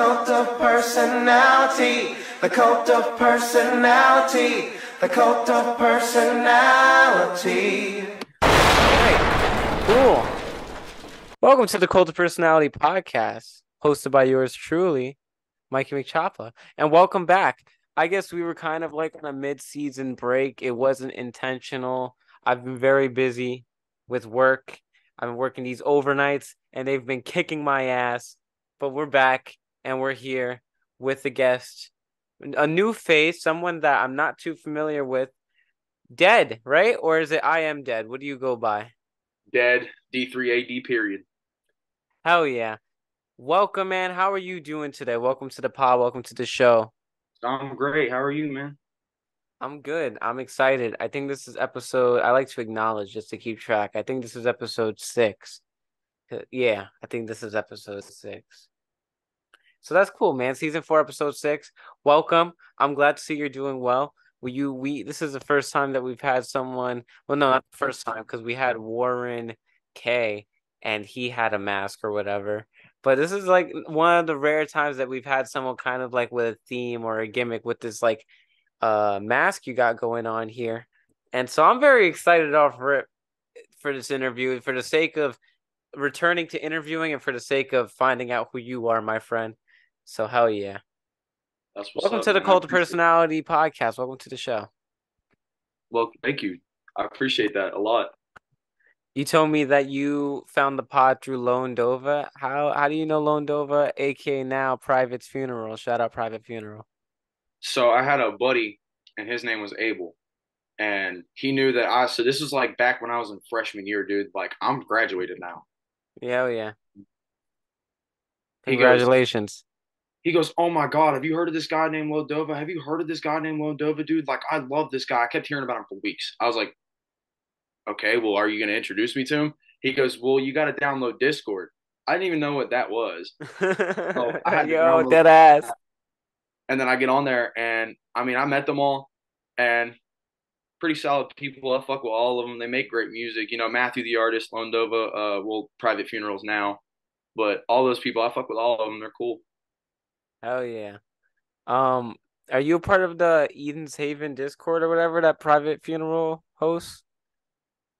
cult of personality. The cult of personality. The cult of personality. Cool. Welcome to the Cult of Personality podcast, hosted by yours truly, Mikey McChoppa. And welcome back. I guess we were kind of like on a mid-season break. It wasn't intentional. I've been very busy with work. I've been working these overnights and they've been kicking my ass. But we're back and we're here with the guest. A new face, someone that I'm not too familiar with. Dead, right? Or is it I am dead? What do you go by? Dead D3AD period. Hell yeah. Welcome, man. How are you doing today? Welcome to the pod. Welcome to the show. I'm great. How are you, man? I'm good. I'm excited. I think this is episode, I like to acknowledge just to keep track. I think this is episode six. Uh, Yeah, I think this is episode six. So that's cool, man. Season four, episode six. Welcome. I'm glad to see you're doing well. We you we this is the first time that we've had someone. Well, no, not the first time because we had Warren K and he had a mask or whatever. But this is like one of the rare times that we've had someone kind of like with a theme or a gimmick with this like uh mask you got going on here. And so I'm very excited off it for this interview for the sake of returning to interviewing and for the sake of finding out who you are, my friend. So hell yeah. That's what's Welcome up, to the man. Cult of Personality podcast. Welcome to the show. Well, thank you. I appreciate that a lot. You told me that you found the pod through Lone Dova. How how do you know Lone Dova, aka now Private's Funeral? Shout out Private Funeral. So I had a buddy, and his name was Abel, and he knew that I. So this was like back when I was in freshman year, dude. Like I'm graduated now. Yeah, oh yeah. Congratulations. He goes, "Oh my God, have you heard of this guy named Lodova? Have you heard of this guy named Lodova, dude? Like I love this guy. I kept hearing about him for weeks. I was like, okay, well, are you gonna introduce me to him? He goes, well, you got to download Discord. I didn't even know what that was. I Yo, dead ass. And then I get on there, and I mean, I met them all, and pretty solid people. I fuck with all of them. They make great music. You know, Matthew the artist, Londova, uh, well, Private Funerals now, but all those people, I fuck with all of them. They're cool. Hell yeah. Um, are you a part of the Eden's Haven Discord or whatever that Private Funeral hosts?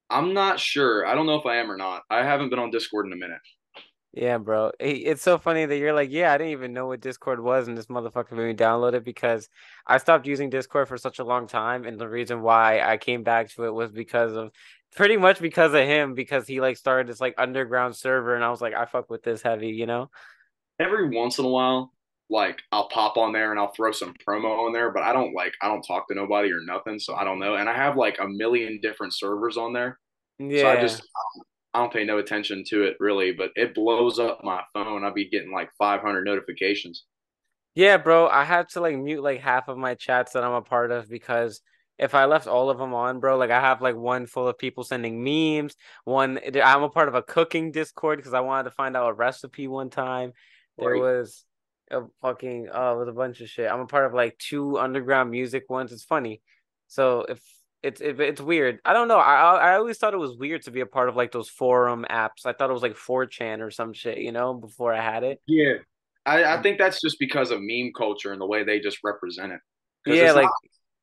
I'm not sure. I don't know if I am or not. I haven't been on Discord in a minute. Yeah, bro. It's so funny that you're like, yeah, I didn't even know what Discord was, and this motherfucker made me download it because I stopped using Discord for such a long time, and the reason why I came back to it was because of pretty much because of him, because he like started this like underground server, and I was like, I fuck with this heavy, you know? Every once in a while, like I'll pop on there and I'll throw some promo on there, but I don't like I don't talk to nobody or nothing, so I don't know. And I have like a million different servers on there. Yeah. So I just I don't pay no attention to it really, but it blows up my phone. I'll be getting like 500 notifications. Yeah, bro, I had to like mute like half of my chats that I'm a part of because if I left all of them on, bro, like I have like one full of people sending memes, one I'm a part of a cooking Discord because I wanted to find out a recipe one time. There was a fucking uh, it was a bunch of shit. I'm a part of like two underground music ones. It's funny. So if it's if it's weird. I don't know. I I always thought it was weird to be a part of like those forum apps. I thought it was like 4chan or some shit, you know, before I had it. Yeah. I, I mm. think that's just because of meme culture and the way they just represent it. Yeah, it's like not,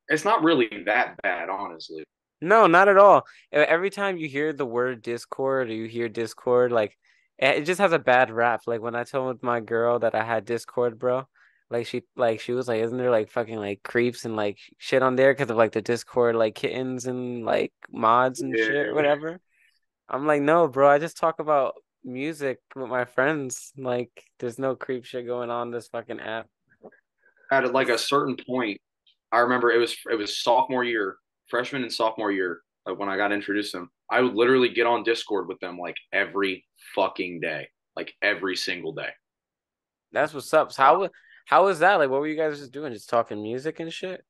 it's not really that bad, honestly. No, not at all. Every time you hear the word Discord or you hear Discord, like it it just has a bad rap. Like when I told my girl that I had Discord, bro, like she like she was like, isn't there like fucking like creeps and like shit on there because of like the Discord like kittens and like mods and shit, whatever. I'm like, no, bro, I just talk about music with my friends. Like there's no creep shit going on this fucking app. At like a certain point, I remember it was it was sophomore year, freshman and sophomore year, like when I got introduced to them. I would literally get on Discord with them like every fucking day, like every single day. That's what's up. So how how was that? Like what were you guys just doing? Just talking music and shit?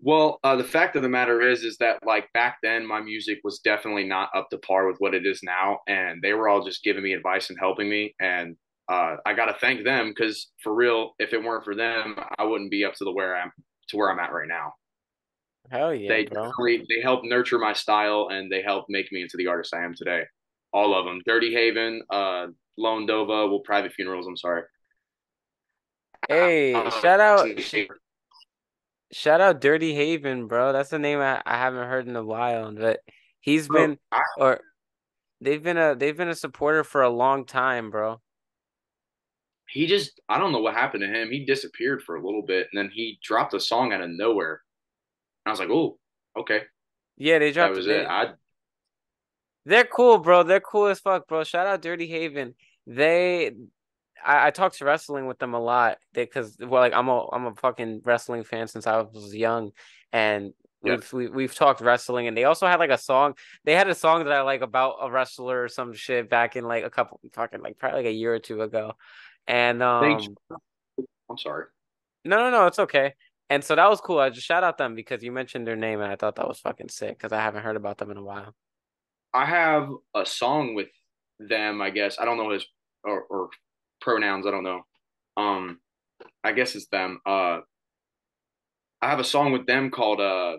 Well, uh, the fact of the matter is, is that like back then, my music was definitely not up to par with what it is now, and they were all just giving me advice and helping me, and uh, I got to thank them because for real, if it weren't for them, I wouldn't be up to the where I'm to where I'm at right now. Hell yeah, they bro. definitely they helped nurture my style, and they helped make me into the artist I am today. All of them, Dirty Haven, uh, Lone Dova, well, Private Funerals. I'm sorry. Hey, shout out, sh- shout out Dirty Haven, bro. That's a name I, I haven't heard in a while, but he's Bro, been I, or they've been a they've been a supporter for a long time, bro. he just I don't know what happened to him. He disappeared for a little bit, and then he dropped a song out of nowhere. I was like, oh, okay, Yeah, they dropped. That was it. it. I. They're cool, bro. They're cool as fuck, bro. Shout out Dirty Haven. They I, I talked to wrestling with them a lot because well, like I'm a I'm a fucking wrestling fan since I was young, and Yeah. we've we, we've talked wrestling, and they also had like a song. They had a song that I like about a wrestler or some shit back in like a couple fucking like probably like a year or two ago, and um I'm sorry. no no no it's okay. And so that was cool. I just shout out them because you mentioned their name, and I thought that was fucking sick because I haven't heard about them in a while. I have a song with them. I guess I don't know his or, or pronouns. I don't know. Um, I guess it's them. Uh, I have a song with them called uh,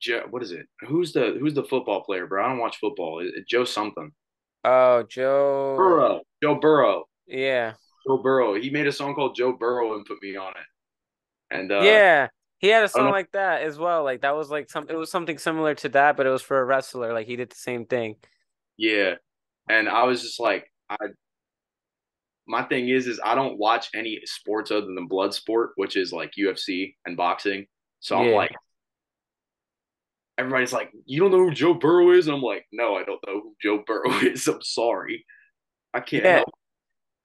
Joe, what is it? Who's the who's the football player, bro? I don't watch football. It, Joe something. Oh, Joe. Burrow. Joe Burrow. Yeah. Joe Burrow. He made a song called Joe Burrow and put me on it. And uh, Yeah, he had a song like that as well. Like that was like some. It was something similar to that, but it was for a wrestler. Like he did the same thing. Yeah. And I was just like, I my thing is is I don't watch any sports other than blood sport, which is like UFC and boxing. So I'm like everybody's like, You don't know who Joe Burrow is? And I'm like, No, I don't know who Joe Burrow is. I'm sorry. I can't Yeah, help.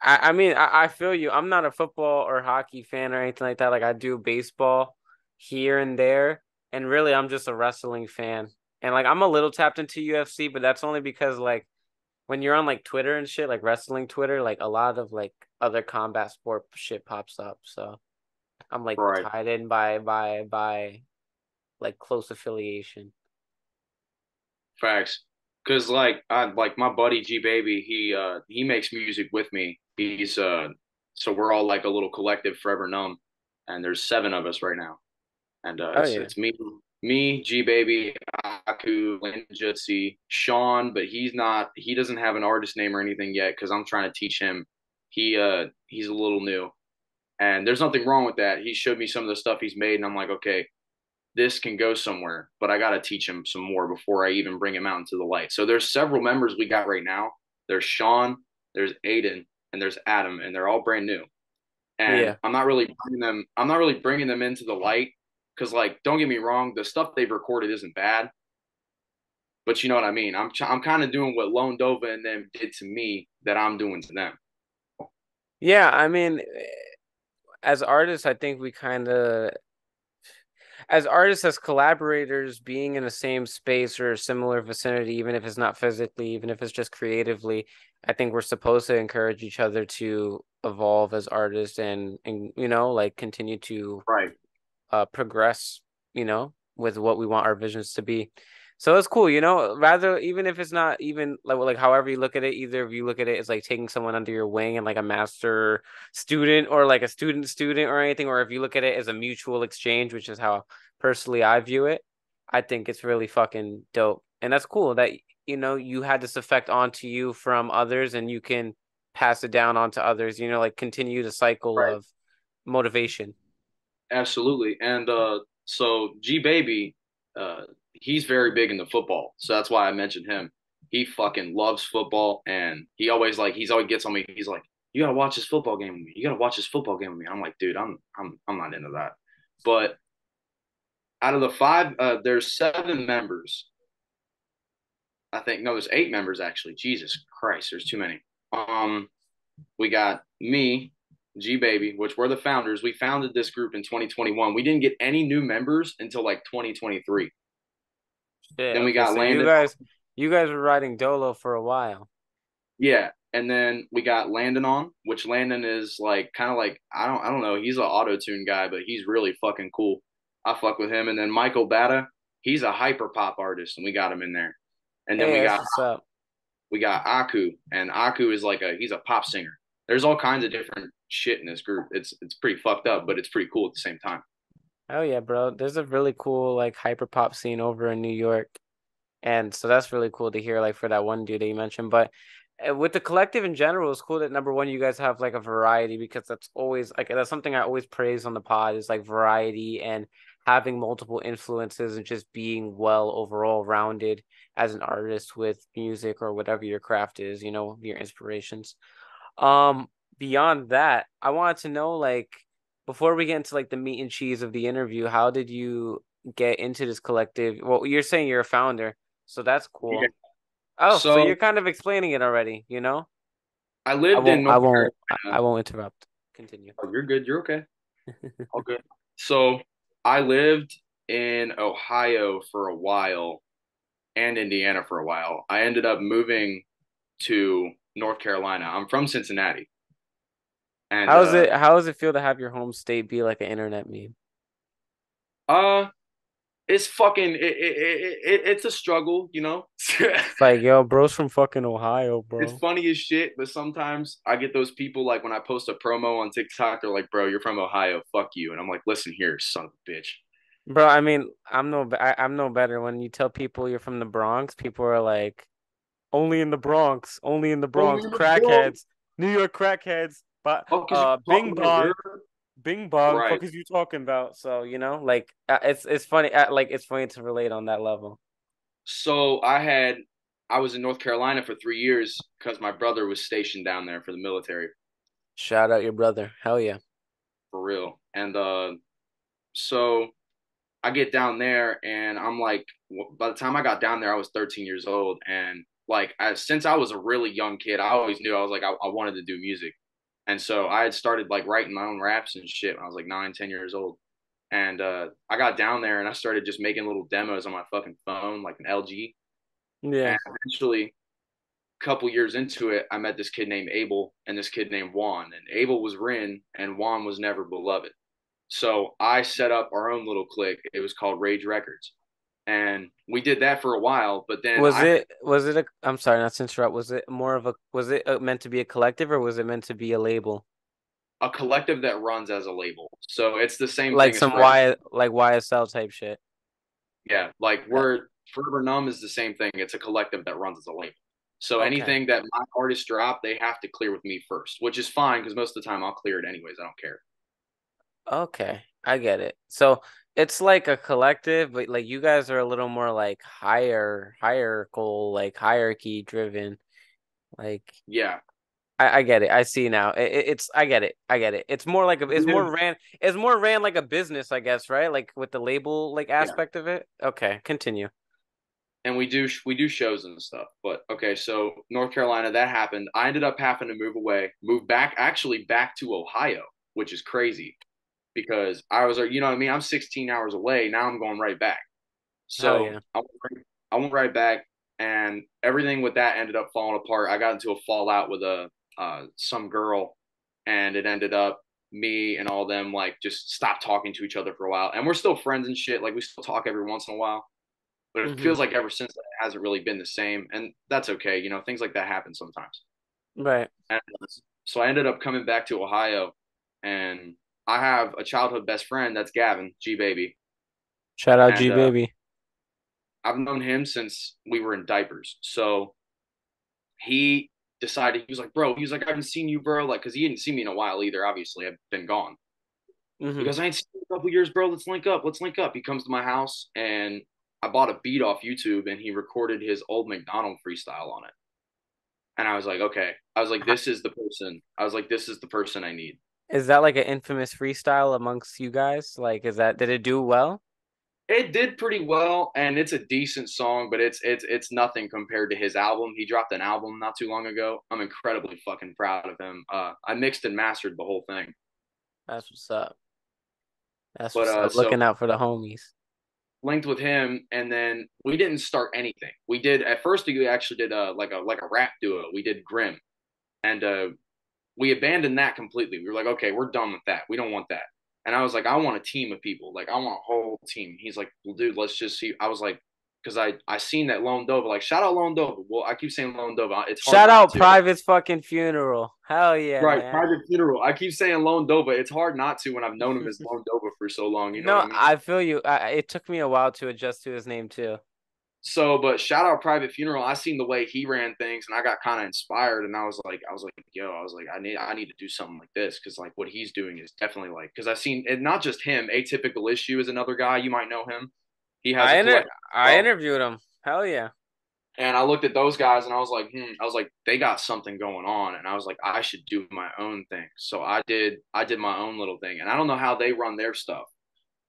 I, I mean, I, I feel you. I'm not a football or hockey fan or anything like that. Like I do baseball here and there, and really, I'm just a wrestling fan. And like I'm a little tapped into UFC, but that's only because like when you're on like Twitter and shit, like wrestling Twitter, like a lot of like other combat sport shit pops up. So I'm like Right. tied in by by by like close affiliation. Facts. Cause like I like my buddy G Baby, he uh he makes music with me. He's uh so we're all like a little collective forever numb. And there's seven of us right now. And uh Oh it's yeah. it's me, me, G Baby, Aku, Landon Jutsi, Sean, but he's not he doesn't have an artist name or anything yet because I'm trying to teach him. He uh he's a little new. And there's nothing wrong with that. He showed me some of the stuff he's made, and I'm like, okay, this can go somewhere, but I got to teach him some more before I even bring him out into the light. So there's several members we got right now. There's Sean, there's Aiden, and there's Adam, and they're all brand new. And Yeah. I'm not really bringing them. I'm not really bringing them into the light because, like, don't get me wrong, the stuff they've recorded isn't bad. But you know what I mean. I'm I'm kind of doing what Lone Dova and them did to me that I'm doing to them. Yeah, I mean, eh, as artists, I think we kind of, as artists, as collaborators, being in the same space or a similar vicinity, even if it's not physically, even if it's just creatively, I think we're supposed to encourage each other to evolve as artists and and you know, like continue to Right. uh progress, you know, with what we want our visions to be. So it's cool, you know, rather even if it's not even like like however you look at it, either if you look at it as like taking someone under your wing and like a master student or like a student student or anything, or if you look at it as a mutual exchange, which is how personally I view it, I think it's really fucking dope. And that's cool that you know you had this effect onto you from others and you can pass it down onto others, you know, like continue the cycle Right. of motivation. Absolutely. And uh so G Baby, uh he's very big into football. So that's why I mentioned him. He fucking loves football and he always like he's always gets on me. He's like, You gotta watch this football game with me. You gotta watch this football game with me. I'm like, dude, I'm I'm I'm not into that. But out of the five, uh there's seven members. I think no, there's eight members actually. Jesus Christ, there's too many. Um we got me, G Baby, which we're the founders. We founded this group in 2021. We didn't get any new members until like 2023. Shit, Then we okay, got so you guys, you guys were riding Dolo for a while. Yeah, and then we got Landon on, which Landon is like kind of like I don't I don't know. He's an auto tune guy, but he's really fucking cool. I fuck with him. And then Michael Bata, he's a hyper pop artist, and we got him in there. And then Hey, we got we got Aku, and Aku is like a he's a pop singer. There's all kinds of different shit in this group. It's it's pretty fucked up, but it's pretty cool at the same time. Oh yeah, bro. There's a really cool like hyper pop scene over in New York. And so that's really cool to hear like for that one dude that you mentioned. But uh, with the collective in general, it's cool that number one, you guys have like a variety because that's always like that's something I always praise on the pod is like variety and having multiple influences and just being well overall rounded as an artist with music or whatever your craft is, you know, your inspirations. Um, beyond that, I wanted to know like before we get into like the meat and cheese of the interview, how did you get into this collective? Well, you're saying you're a founder, so that's cool. Yeah. Oh, so, so, you're kind of explaining it already, you know? I lived I in North I won't I, I won't interrupt. Continue. Oh, you're good. You're okay. All good. So I lived in Ohio for a while and Indiana for a while. I ended up moving to North Carolina. I'm from Cincinnati. And how's uh, it how does it feel to have your home state be like an internet meme? Uh it's fucking it, it, it, it's a struggle, you know. it's like yo, bro's from fucking Ohio, bro. It's funny as shit, but sometimes I get those people like when I post a promo on TikTok, they're like, "Bro, you're from Ohio, fuck you," and I'm like, "Listen here, son of a bitch." Bro, I mean, I'm no, I, I'm no better. When you tell people you're from the Bronx, people are like, "Only in the Bronx, only in the Bronx, in the crackheads, Bronx. New York crackheads." But oh, uh, Bing Bong, Bing Bong, right. what is you talking about? So you know, like uh, it's it's funny, uh, like it's funny to relate on that level. So I had I was in North Carolina for three years because my brother was stationed down there for the military. Shout out your brother, hell yeah, for real. And uh, so I get down there, and I'm like, by the time I got down there, I was 13 years old, and like I, since I was a really young kid, I always knew I was like I, I wanted to do music. And so I had started like writing my own raps and shit when I was like nine, ten years old. And uh, I got down there and I started just making little demos on my fucking phone, like an LG. Yeah. And eventually, a couple years into it, I met this kid named Abel and this kid named Juan. And Abel was Rin and Juan was never beloved. So I set up our own little clique. It was called Rage Records and we did that for a while but then was I, it was it a i'm sorry not to interrupt was it more of a was it uh, meant to be a collective or was it meant to be a label? A collective that runs as a label. So it's the same like some y like ysl type shit. Yeah like we're forever numb is the same thing. It's a collective that runs as a label. So okay. anything that my artists drop they have to clear with me first which is fine because most of the time i'll clear it anyways i don't care. Okay i get it. So it's like a collective, but like you guys are a little more like higher hierarchical, like hierarchy driven. Like yeah. I, I get it. I see now. It, it's I get it. I get it. It's more like a it's more ran it's more ran like a business, I guess, right? Like with the label like aspect yeah. of it. Okay, continue. And we do we do shows and stuff. But okay, so North Carolina that happened. I ended up having to move away, move back actually back to Ohio, which is crazy because I was, you know what I mean? I'm 16 hours away. Now I'm going right back. So yeah. I, went, I went right back, and everything with that ended up falling apart. I got into a fallout with a uh, some girl, and it ended up me and all them like just stopped talking to each other for a while. And we're still friends and shit. Like we still talk every once in a while. But it mm-hmm. feels like ever since that it hasn't really been the same. And that's okay. You know, things like that happen sometimes. Right. And so I ended up coming back to Ohio and I have a childhood best friend that's Gavin G Baby. Shout out G Baby. Uh, I've known him since we were in diapers. So he decided he was like, bro, he was like, I haven't seen you, bro, like, cause he didn't see me in a while either. Obviously, I've been gone. Mm-hmm. Because I ain't seen you in a couple years, bro. Let's link up. Let's link up. He comes to my house and I bought a beat off YouTube and he recorded his old McDonald freestyle on it. And I was like, okay. I was like, this is the person. I was like, this is the person I need. Is that like an infamous freestyle amongst you guys? Like, is that did it do well? It did pretty well, and it's a decent song, but it's it's it's nothing compared to his album. He dropped an album not too long ago. I'm incredibly fucking proud of him. Uh, I mixed and mastered the whole thing. That's what's up. That's but, what's uh, up. Looking so, out for the homies. Linked with him, and then we didn't start anything. We did at first. We actually did a like a like a rap duo. We did Grim, and uh, we abandoned that completely. We were like, okay, we're done with that. We don't want that. And I was like, I want a team of people. Like, I want a whole team. He's like, well, dude, let's just see. I was like, because I I seen that Lone Dova. Like, shout out Lone Dova. Well, I keep saying Lone Dova. It's shout out Private's fucking funeral. Hell yeah, right? Man. Private funeral. I keep saying Lone Dova. It's hard not to when I've known him as Lone Dova for so long. You know no, I, mean? I, feel you. I, it took me a while to adjust to his name too. So but shout out private funeral i seen the way he ran things and i got kind of inspired and i was like i was like yo i was like i need i need to do something like this because like what he's doing is definitely like because i've seen and not just him atypical issue is another guy you might know him he has I inter- I Oh. interviewed him. Hell yeah. and i looked at those guys and i was like hmm i was like they got something going on and i was like i should do my own thing so i did i did my own little thing and i don't know how they run their stuff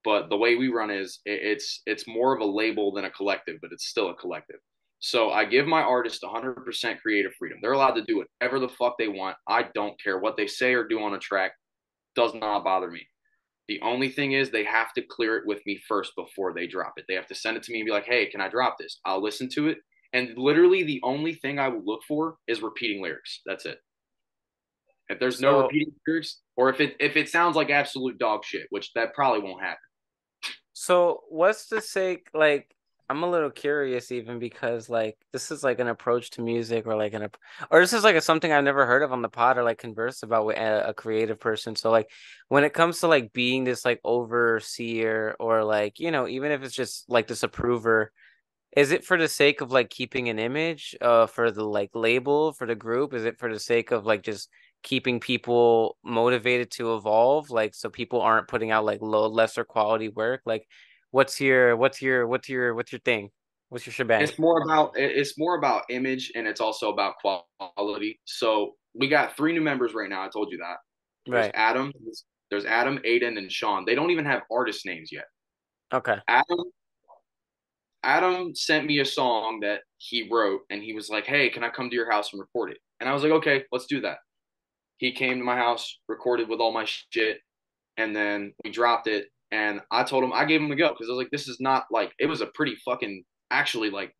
but the way we run is it, it's it's more of a label than a collective but it's still a collective. So i give my artists 100% creative freedom. They're allowed to do whatever the fuck they want. I don't care what they say or do on a track. Does not bother me. The only thing is they have to clear it with me first before they drop it. They have to send it to me and be like hey can i drop this? I'll listen to it. And literally the only thing i will look for is repeating lyrics. That's it. If there's no repeating lyrics or if it if it sounds like absolute dog shit which that probably won't happen So what's the sake like I'm a little curious even because like this is like an approach to music or like an or this is like a, something I've never heard of on the pod or like converse about with a, a creative person. So like when it comes to like being this like overseer or like you know even if it's just like this approver, is it for the sake of like keeping an image uh for the like label for the group? Is it for the sake of like just keeping people motivated to evolve like so people aren't putting out like low lesser quality work like what's your what's your what's your what's your thing? What's your shebang? It's more about it's more about image and it's also about quality. So we got three new members right now i told you that. There's right. Adam there's adam aiden and sean. They don't even have artist names yet. Okay. Adam adam sent me a song that he wrote and he was like hey can i come to your house and record it? And i was like okay let's do that he came to my house recorded with all my shit and then we dropped it and i told him i gave him a go because i was like this is not like it was a pretty fucking actually like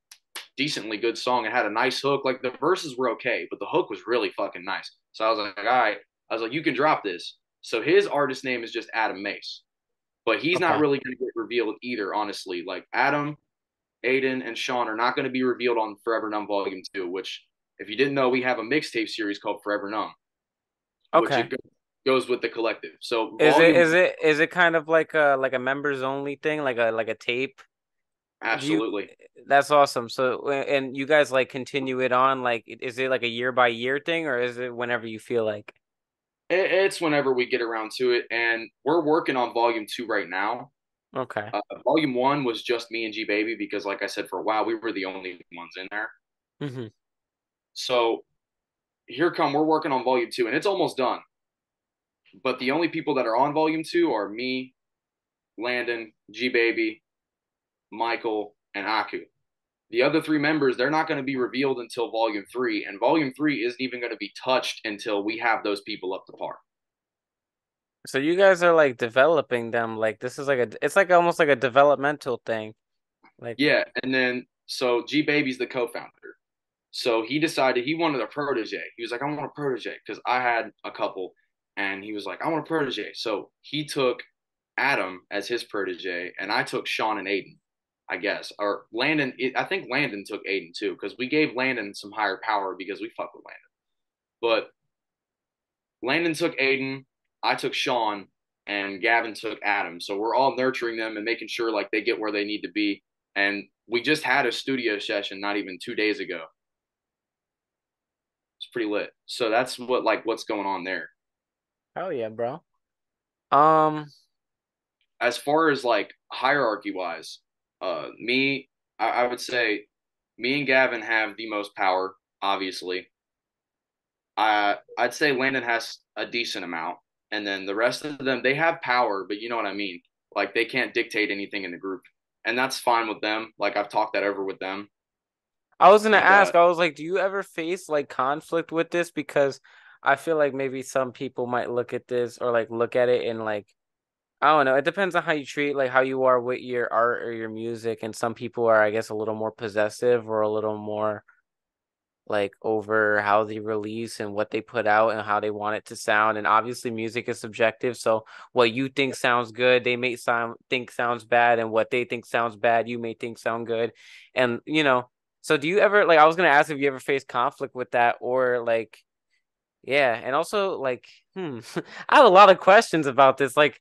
decently good song. It had a nice hook. Like the verses were okay but the hook was really fucking nice. So i was like all right. I was like you can drop this. So his artist name is just adam mace. But he's not really going to get revealed either honestly. Like adam aiden and sean are not going to be revealed on forever numb volume 2 which if you didn't know we have a mixtape series called forever numb okay. it goes with the collective. So is it volume- is it is it kind of like a like a members only thing like a like a tape? Absolutely. That's awesome. So and you guys like continue it on like is it like a year by year thing or is it whenever you feel like? It- it's whenever we get around to it and we're working on volume 2 right now. Okay. Uh, volume 1 was just me and G baby because like I said for a while we were the only ones in there. Hmm So here come we're working on volume two, and it's almost done. But the only people that are on volume two are me, Landon, G Baby, Michael, and Aku. The other three members, they're not going to be revealed until volume three, and volume three isn't even going to be touched until we have those people up to par. so you guys are like developing them like this is like a it's like almost like a developmental thing like Yeah, and then so G Baby's the co-founder. So he decided he wanted a protege. He was like, I want a protege because I had a couple, and he was like, I want a protege. So he took Adam as his protege, and I took Sean and Aiden, I guess, or Landon. I think Landon took Aiden too because we gave Landon some higher power because we fuck with Landon. But Landon took Aiden, I took Sean, and Gavin took Adam. So we're all nurturing them and making sure like they get where they need to be. And we just had a studio session not even two days ago. It's pretty lit. So that's what like what's going on there. oh yeah bro um As far as like hierarchy wise, uh me I, I would say me and Gavin have the most power, obviously. I I'd say Landon has a decent amount, and then the rest of them they have power, but you know what I mean. Like they can't dictate anything in the group, and that's fine with them. Like I've talked that over with them. I was gonna ask, I was like, do you ever face like conflict with this? Because I feel like maybe some people might look at this or like look at it and like I don't know. It depends on how you treat like how you are with your art or your music, and some people are, I guess, a little more possessive or a little more like over how they release and what they put out and how they want it to sound. And obviously, music is subjective, so what you think sounds good, they may sound think sounds bad, and what they think sounds bad, you may think sound good. And you know, so do you ever like? I was gonna ask if you ever face conflict with that, or like, yeah, and also like, hmm, I have a lot of questions about this. Like,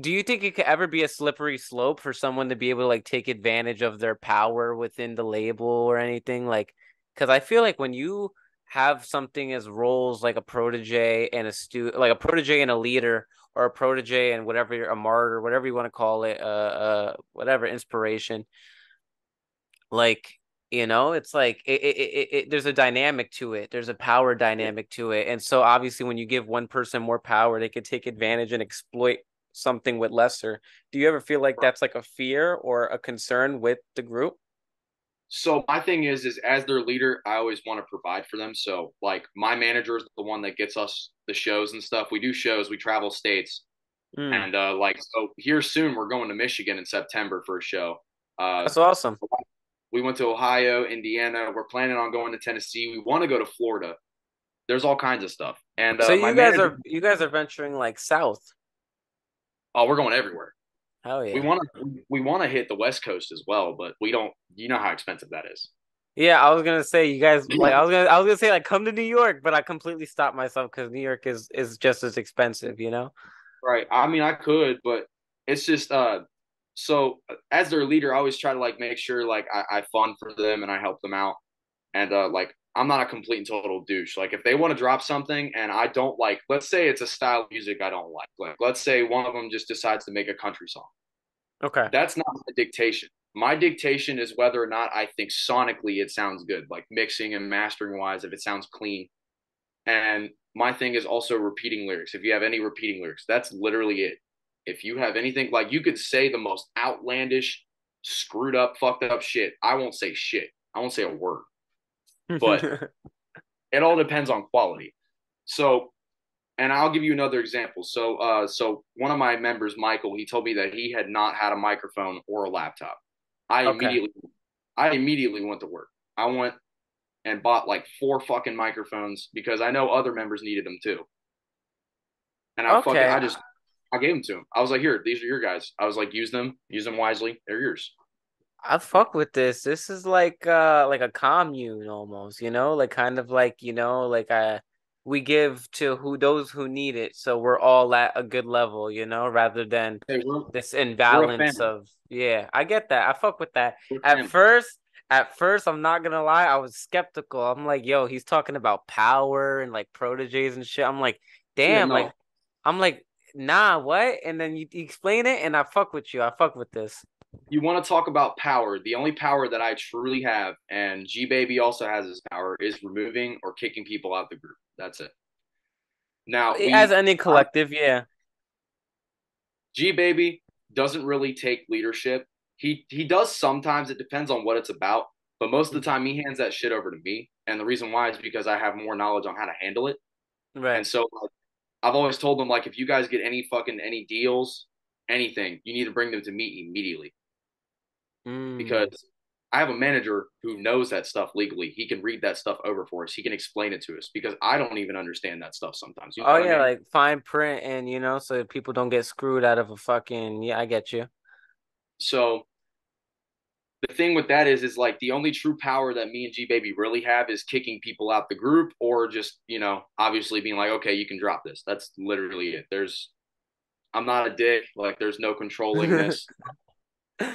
do you think it could ever be a slippery slope for someone to be able to like take advantage of their power within the label or anything like because i feel like when you have something as roles like a protege and a stu like a protege and a leader or a protege and whatever you're a martyr whatever you want to call it uh uh whatever inspiration like you know it's like it, it, it, it, there's a dynamic to it there's a power dynamic to it and so obviously when you give one person more power they could take advantage and exploit something with lesser. Do you ever feel like that's like a fear or a concern with the group? So my thing is is as their leader i always want to provide for them so like my manager is the one that gets us the shows and stuff we do shows we travel states mm. and uh like so here soon we're going to michigan in september for a show uh that's awesome we went to ohio indiana we're planning on going to tennessee we want to go to florida there's all kinds of stuff and uh, so you guys manager, are you guys are venturing like south oh we're going everywhere Hell yeah. We want to we want to hit the West Coast as well, but we don't. You know how expensive that is. Yeah, I was gonna say you guys like I was gonna I was gonna say like come to New York, but I completely stopped myself because New York is is just as expensive, you know. Right. I mean, I could, but it's just uh. So as their leader, I always try to like make sure like I, I fund for them and I help them out, and uh like I'm not a complete and total douche. Like if they want to drop something and I don't like, let's say it's a style of music I don't like. Like let's say one of them just decides to make a country song. Okay. That's not my dictation. My dictation is whether or not I think sonically it sounds good, like mixing and mastering wise, if it sounds clean. And my thing is also repeating lyrics. If you have any repeating lyrics, that's literally it. If you have anything like you could say the most outlandish, screwed up, fucked up shit. I won't say shit. I won't say a word. But it all depends on quality. So and I'll give you another example. So, uh, so one of my members, Michael, he told me that he had not had a microphone or a laptop. I okay. immediately, I immediately went to work. I went and bought like four fucking microphones because I know other members needed them too. And I okay. fucking, I just, I gave them to him. I was like, here, these are your guys. I was like, use them, use them wisely. They're yours. I fuck with this. This is like uh like a commune almost, you know, like kind of like you know, like a we give to who those who need it so we're all at a good level you know rather than hey, this imbalance of yeah i get that i fuck with that at first at first i'm not gonna lie i was skeptical i'm like yo he's talking about power and like proteges and shit i'm like damn yeah, no. like i'm like nah what and then you, you explain it and i fuck with you i fuck with this you want to talk about power the only power that i truly have and g baby also has this power is removing or kicking people out the group that's it. Now, as any collective, yeah. G Baby doesn't really take leadership. He he does sometimes. It depends on what it's about, but most of the time he hands that shit over to me. And the reason why is because I have more knowledge on how to handle it. Right. And so like, I've always told them like if you guys get any fucking any deals, anything, you need to bring them to me immediately. Mm. Because I have a manager who knows that stuff legally. He can read that stuff over for us. He can explain it to us because I don't even understand that stuff sometimes. You know oh yeah, I mean? like fine print and you know, so people don't get screwed out of a fucking yeah, I get you. So the thing with that is is like the only true power that me and G Baby really have is kicking people out the group or just, you know, obviously being like, okay, you can drop this. That's literally it. There's I'm not a dick. Like there's no controlling this.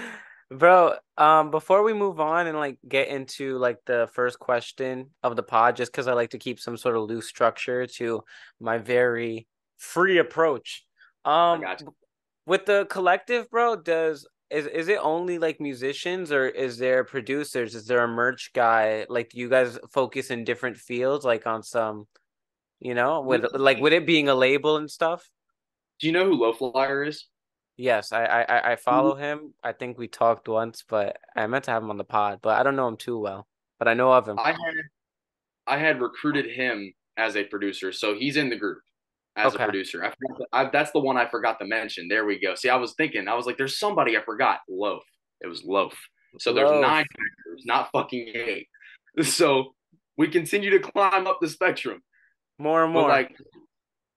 Bro, um, before we move on and like get into like the first question of the pod, just because I like to keep some sort of loose structure to my very free approach. Um, with the collective, bro, does is is it only like musicians or is there producers? Is there a merch guy? Like, you guys focus in different fields, like on some, you know, with like with it being a label and stuff? Do you know who Low Flyer is? Yes, I I I follow him. I think we talked once, but I meant to have him on the pod, but I don't know him too well. But I know of him. I had I had recruited him as a producer, so he's in the group as okay. a producer. I, forgot I that's the one I forgot to mention. There we go. See, I was thinking, I was like, there's somebody I forgot. Loaf. It was Loaf. So there's nine factors, not fucking eight. So we continue to climb up the spectrum. More and more. But like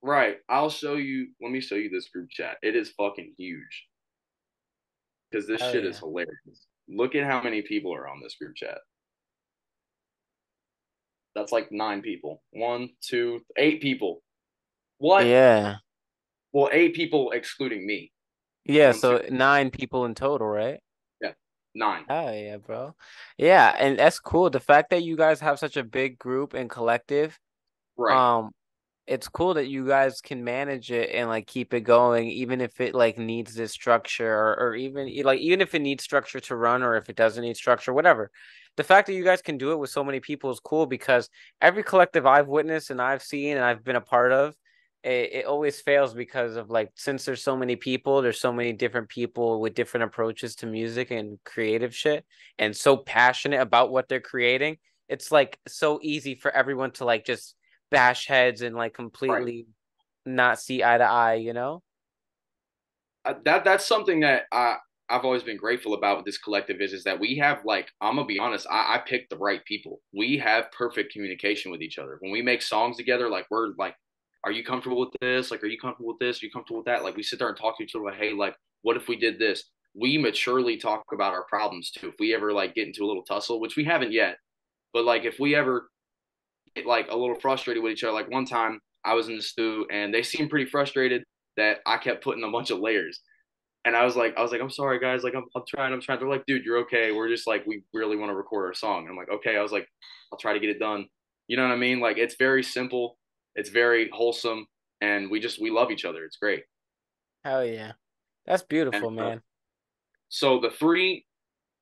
Right. I'll show you. Let me show you this group chat. It is fucking huge. Because this oh, shit yeah. is hilarious. Look at how many people are on this group chat. That's like nine people. One, two, eight people. What? Yeah. Well, eight people excluding me. Yeah, so nine people in total, right? Yeah, nine. Oh yeah, bro. Yeah, and that's cool. The fact that you guys have such a big group and collective, Right. um, it's cool that you guys can manage it and like keep it going, even if it like needs this structure or, or even like even if it needs structure to run or if it doesn't need structure, whatever. The fact that you guys can do it with so many people is cool because every collective I've witnessed and I've seen and I've been a part of, it, it always fails because of like since there's so many people, there's so many different people with different approaches to music and creative shit and so passionate about what they're creating. It's like so easy for everyone to like just bash heads and like completely not see eye to eye, you know? Uh, that that's something that I I've always been grateful about with this collective is is that we have like I'm gonna be honest, I, I picked the right people. We have perfect communication with each other. When we make songs together, like we're like, are you comfortable with this? Like, are you comfortable with this? Are you comfortable with that? Like we sit there and talk to each other like, hey, like, what if we did this? We maturely talk about our problems too. If we ever like get into a little tussle, which we haven't yet, but like if we ever get like a little frustrated with each other, like one time I was in the stew and they seemed pretty frustrated that I kept putting a bunch of layers. And I was like, I was like, I'm sorry, guys. Like, I'm, I'm trying, I'm trying. They're like, dude, you're okay. We're just like, we really want to record our song. And I'm like, okay. I was like, I'll try to get it done. You know what I mean? Like, it's very simple. It's very wholesome, and we just we love each other. It's great. Hell yeah. That's beautiful, And, uh, man. So the three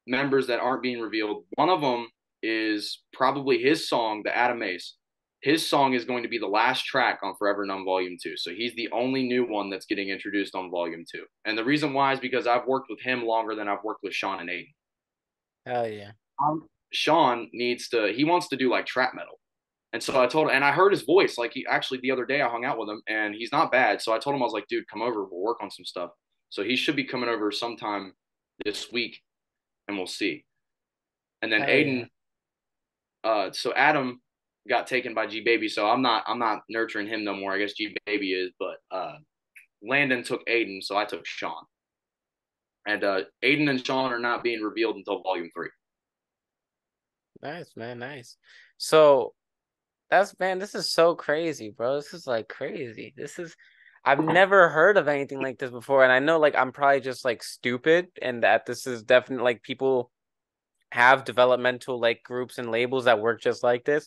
members that aren't being revealed, one of them is probably his song, the Adam Ace. His song is going to be the last track on Forever Numb Volume 2. So he's the only new one that's getting introduced on Volume 2. And the reason why is because I've worked with him longer than I've worked with Sean and Aiden. Hell yeah. Um, Sean needs to, he wants to do like trap metal. And so I told him, and I heard his voice. Like he actually the other day I hung out with him and he's not bad. So I told him, I was like, dude, come over, we'll work on some stuff. So he should be coming over sometime this week and we'll see. And then Aiden, uh, so Adam got taken by G Baby, so I'm not I'm not nurturing him no more. I guess G Baby is, but uh, Landon took Aiden, so I took Sean. And uh, Aiden and Sean are not being revealed until Volume Three. Nice, man. Nice. So that's man, this is so crazy, bro. This is like crazy. This is I've never heard of anything like this before. And I know like I'm probably just like stupid and that this is definitely like people have developmental like groups and labels that work just like this.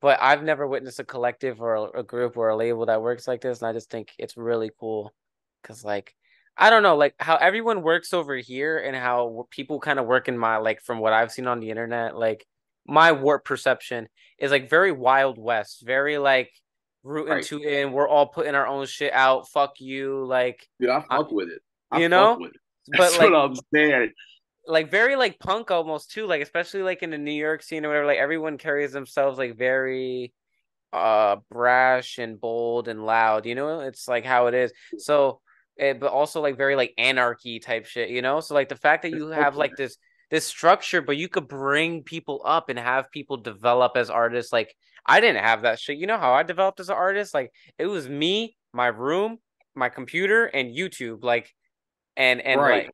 But I've never witnessed a collective or a, a group or a label that works like this. And I just think it's really cool. Cause like I don't know, like how everyone works over here and how people kind of work in my like from what I've seen on the internet, like my warp perception is like very wild west, very like rooting Right. to in. We're all putting our own shit out. Fuck you, like Dude, I fuck with it. I you know? with it. but like I'm saying. like very like punk almost too, like especially like in the New York scene or whatever. Like everyone carries themselves like very uh brash and bold and loud. You know, it's like how it is. So, it, but also like very like anarchy type shit. You know, so like the fact that you have like this this structure, but you could bring people up and have people develop as artists. Like I didn't have that shit. You know how I developed as an artist? Like it was me, my room, my computer, and YouTube. Like and and Right. like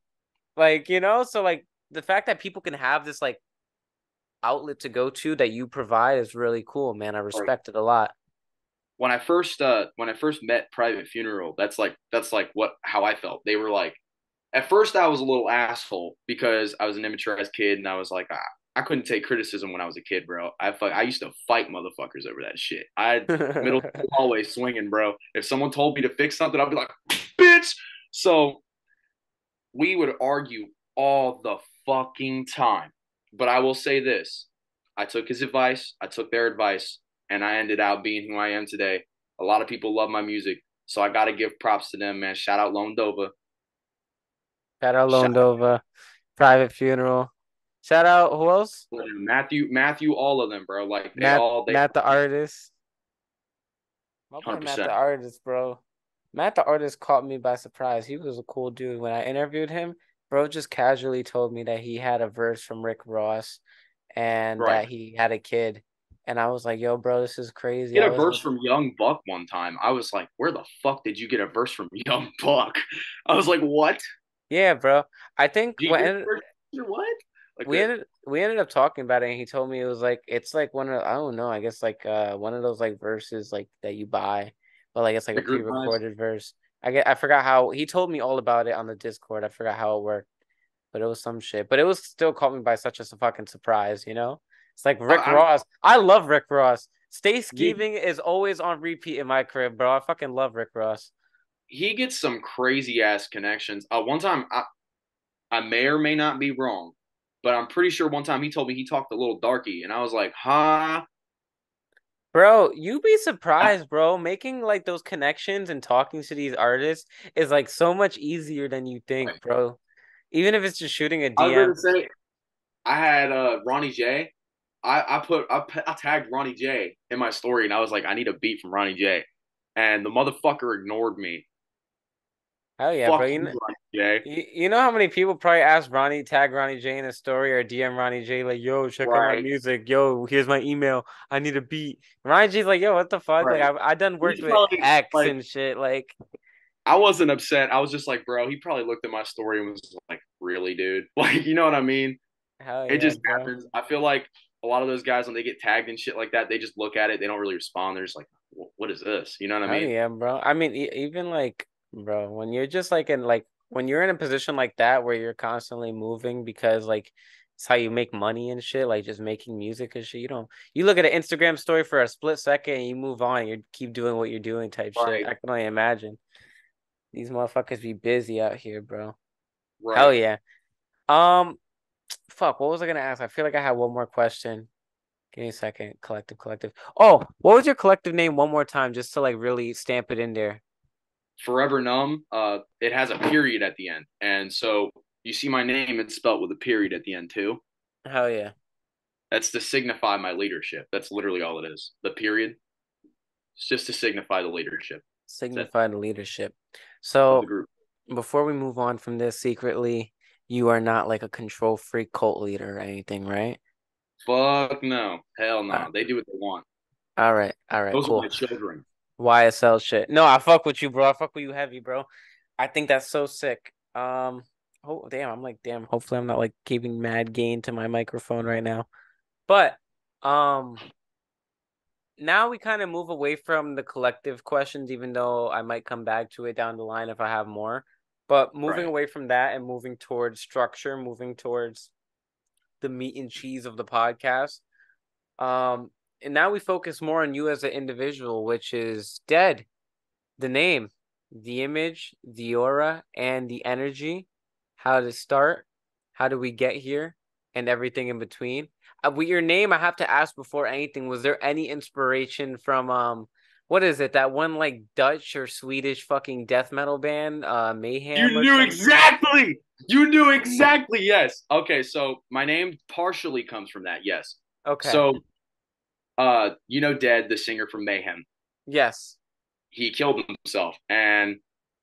like you know, so like the fact that people can have this like outlet to go to that you provide is really cool, man. I respect it a lot. when I first uh when I first met Private Funeral, that's like that's like what how I felt. They were like at first I was a little asshole because I was an immature ass kid and I was like ah, I couldn't take criticism when I was a kid, bro. I fuck, I used to fight motherfuckers over that shit. I middle school always swinging, bro. If someone told me to fix something, I'd be like, bitch. So we would argue all the fucking time. But I will say this I took his advice, I took their advice, and I ended out being who I am today. A lot of people love my music. So I got to give props to them, man. Shout out Lone Dova. Shout out Londova, Private Funeral. Shout out who else? Matthew, Matthew, all of them, bro. Like they Matt, all, they, Matt the artist. My boy Matt 100%. the artist, bro. Matt the artist caught me by surprise. He was a cool dude. When I interviewed him, bro just casually told me that he had a verse from Rick Ross and Right. that he had a kid. And I was like, yo, bro, this is crazy. get a verse like- from Young Buck one time. I was like, where the fuck did you get a verse from Young Buck? I was like, what? Yeah, bro. I think what ended, what? Like we that- ended we ended up talking about it and he told me it was like it's like one of I don't know, I guess like uh one of those like verses like that you buy, but like it's like The a pre-recorded verse. I get I forgot how he told me all about it on the Discord. I forgot how it worked, but it was some shit. But it was still caught me by such a fucking surprise, you know. It's like Rick I- Ross. I love Rick Ross. Stay Yeah. is always on repeat in my crib, bro. I fucking love Rick Ross. He gets some crazy ass connections. Uh, one time, I, I may or may not be wrong, but I'm pretty sure one time he told me he talked a Lil Darkie, and I was like, huh? Bro, you be surprised, bro. Making like those connections and talking to these artists is like so much easier than you think, Right. bro. Even if it's just shooting a DM. gonna say, I had uh, Ronny J. I, I put I, put- I tagged Ronny J in my story, and I was like, I need a beat from Ronny J. And the motherfucker ignored me. Hell yeah, Fuck bro. you, know, Ronny J. you, know how many people probably ask Ronny, tag Ronny J in a story or DM Ronny J like, yo, check out my music. Yo, here's my email. I need a beat. Ronny J's like, yo, what the fuck? Like, Right. I I done worked He's with probably, X like- and shit. Like, I wasn't upset. I was just like, bro, he probably looked at my story and was like, really, dude? Like, you know what I mean? hell It yeah, just bro. happens. I feel like a lot of those guys when they get tagged and shit like that, they just look at it. They don't really respond. They're just like, "What is this?" You know what I Hell mean? yeah, bro. I mean, even like, bro, when you're just like in like when you're in a position like that where you're constantly moving because like it's how you make money and shit, like just making music and shit. You don't you look at an Instagram story for a split second and you move on, you keep doing what you're doing type shit. I can only imagine. These motherfuckers be busy out here, bro. Right. Hell yeah. Um, fuck, what was I gonna ask? I feel like I had one more question. Give me a second. Collective, collective. Oh, what was your collective name one more time, just to like really stamp it in there? Forever numb. Uh, it has a period at the end, and so you see my name. It's spelled with a period at the end too. Hell yeah. That's to signify my leadership. That's literally all it is. The period. It's just to signify the leadership Signify the leadership. So before we move on from this, secretly, you are not like a control freak cult leader or anything, right? Fuck no. Hell no. Alright. They do what they want. All right, all right, Those cool. are my children. YSL shit. No, I fuck with you, bro. I fuck with you heavy, bro. I think that's so sick. Um, oh damn, I'm like, damn. Hopefully, I'm not like keeping mad gain to my microphone right now. But um, now we kind of move away from the collective questions, even though I might come back to it down the line if I have more. But moving Right. away from that and moving towards structure, moving towards the meat and cheese of the podcast. Um, and now we focus more on you as an individual, which is dead. The name, the image, the aura, and the energy. How to start, how do we get here, and everything in between. Uh, with your name, I have to ask before anything. Was there any inspiration from um, what is it? That one like Dutch or Swedish fucking death metal band, uh, Mayhem. You knew exactly. You knew exactly. Yes. Okay. So my name partially comes from that. Yes. Okay. So, uh, you know, Dead, the singer from Mayhem, yes. he killed himself, and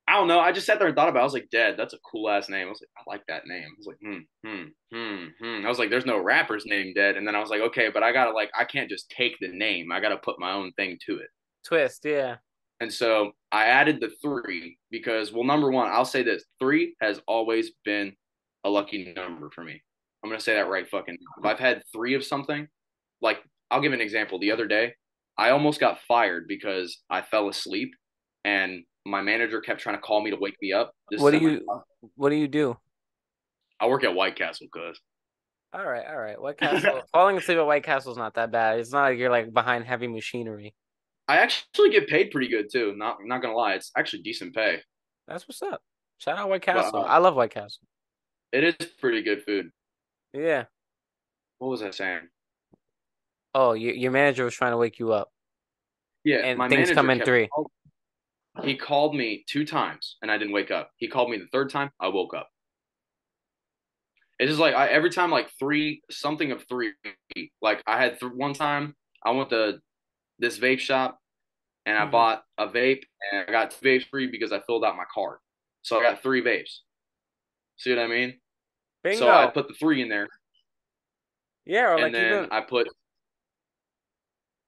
I don't know. I just sat there and thought about. it. I was like, Dead. That's a cool ass name. I was like, I like that name. I was like, hmm, hmm, hmm, hmm. I was like, there's no rapper's name Dead, and then I was like, okay, but I gotta like, I can't just take the name. I gotta put my own thing to it. Twist. Yeah. And so I added the three because, well, number one, I'll say this three has always been a lucky number for me. I'm going to say that right fucking now. If I've had three of something, like, I'll give an example. The other day, I almost got fired because I fell asleep and my manager kept trying to call me to wake me up. This What do you-. What do you do? I work at White Castle, cuz. All right, all right. White Castle. Falling asleep at White Castle is not that bad. It's not like you're like behind heavy machinery. I actually get paid pretty good too. Not not gonna lie, it's actually decent pay. That's what's up. Shout out White Castle. I love White Castle. It is pretty good food. Yeah. What was I saying? Oh, your your manager was trying to wake you up. Yeah, And my things manager come in kept three. He called me two times and I didn't wake up. He called me the third time, I woke up. It's just like I, every time, like three something of three. Like I had th- one time, I went to this vape shop and I Mhm. bought a vape and I got two vapes free because I filled out my card. So I got three vapes. See what I mean? Bingo. So I put the three in there yeah, or like and then even I put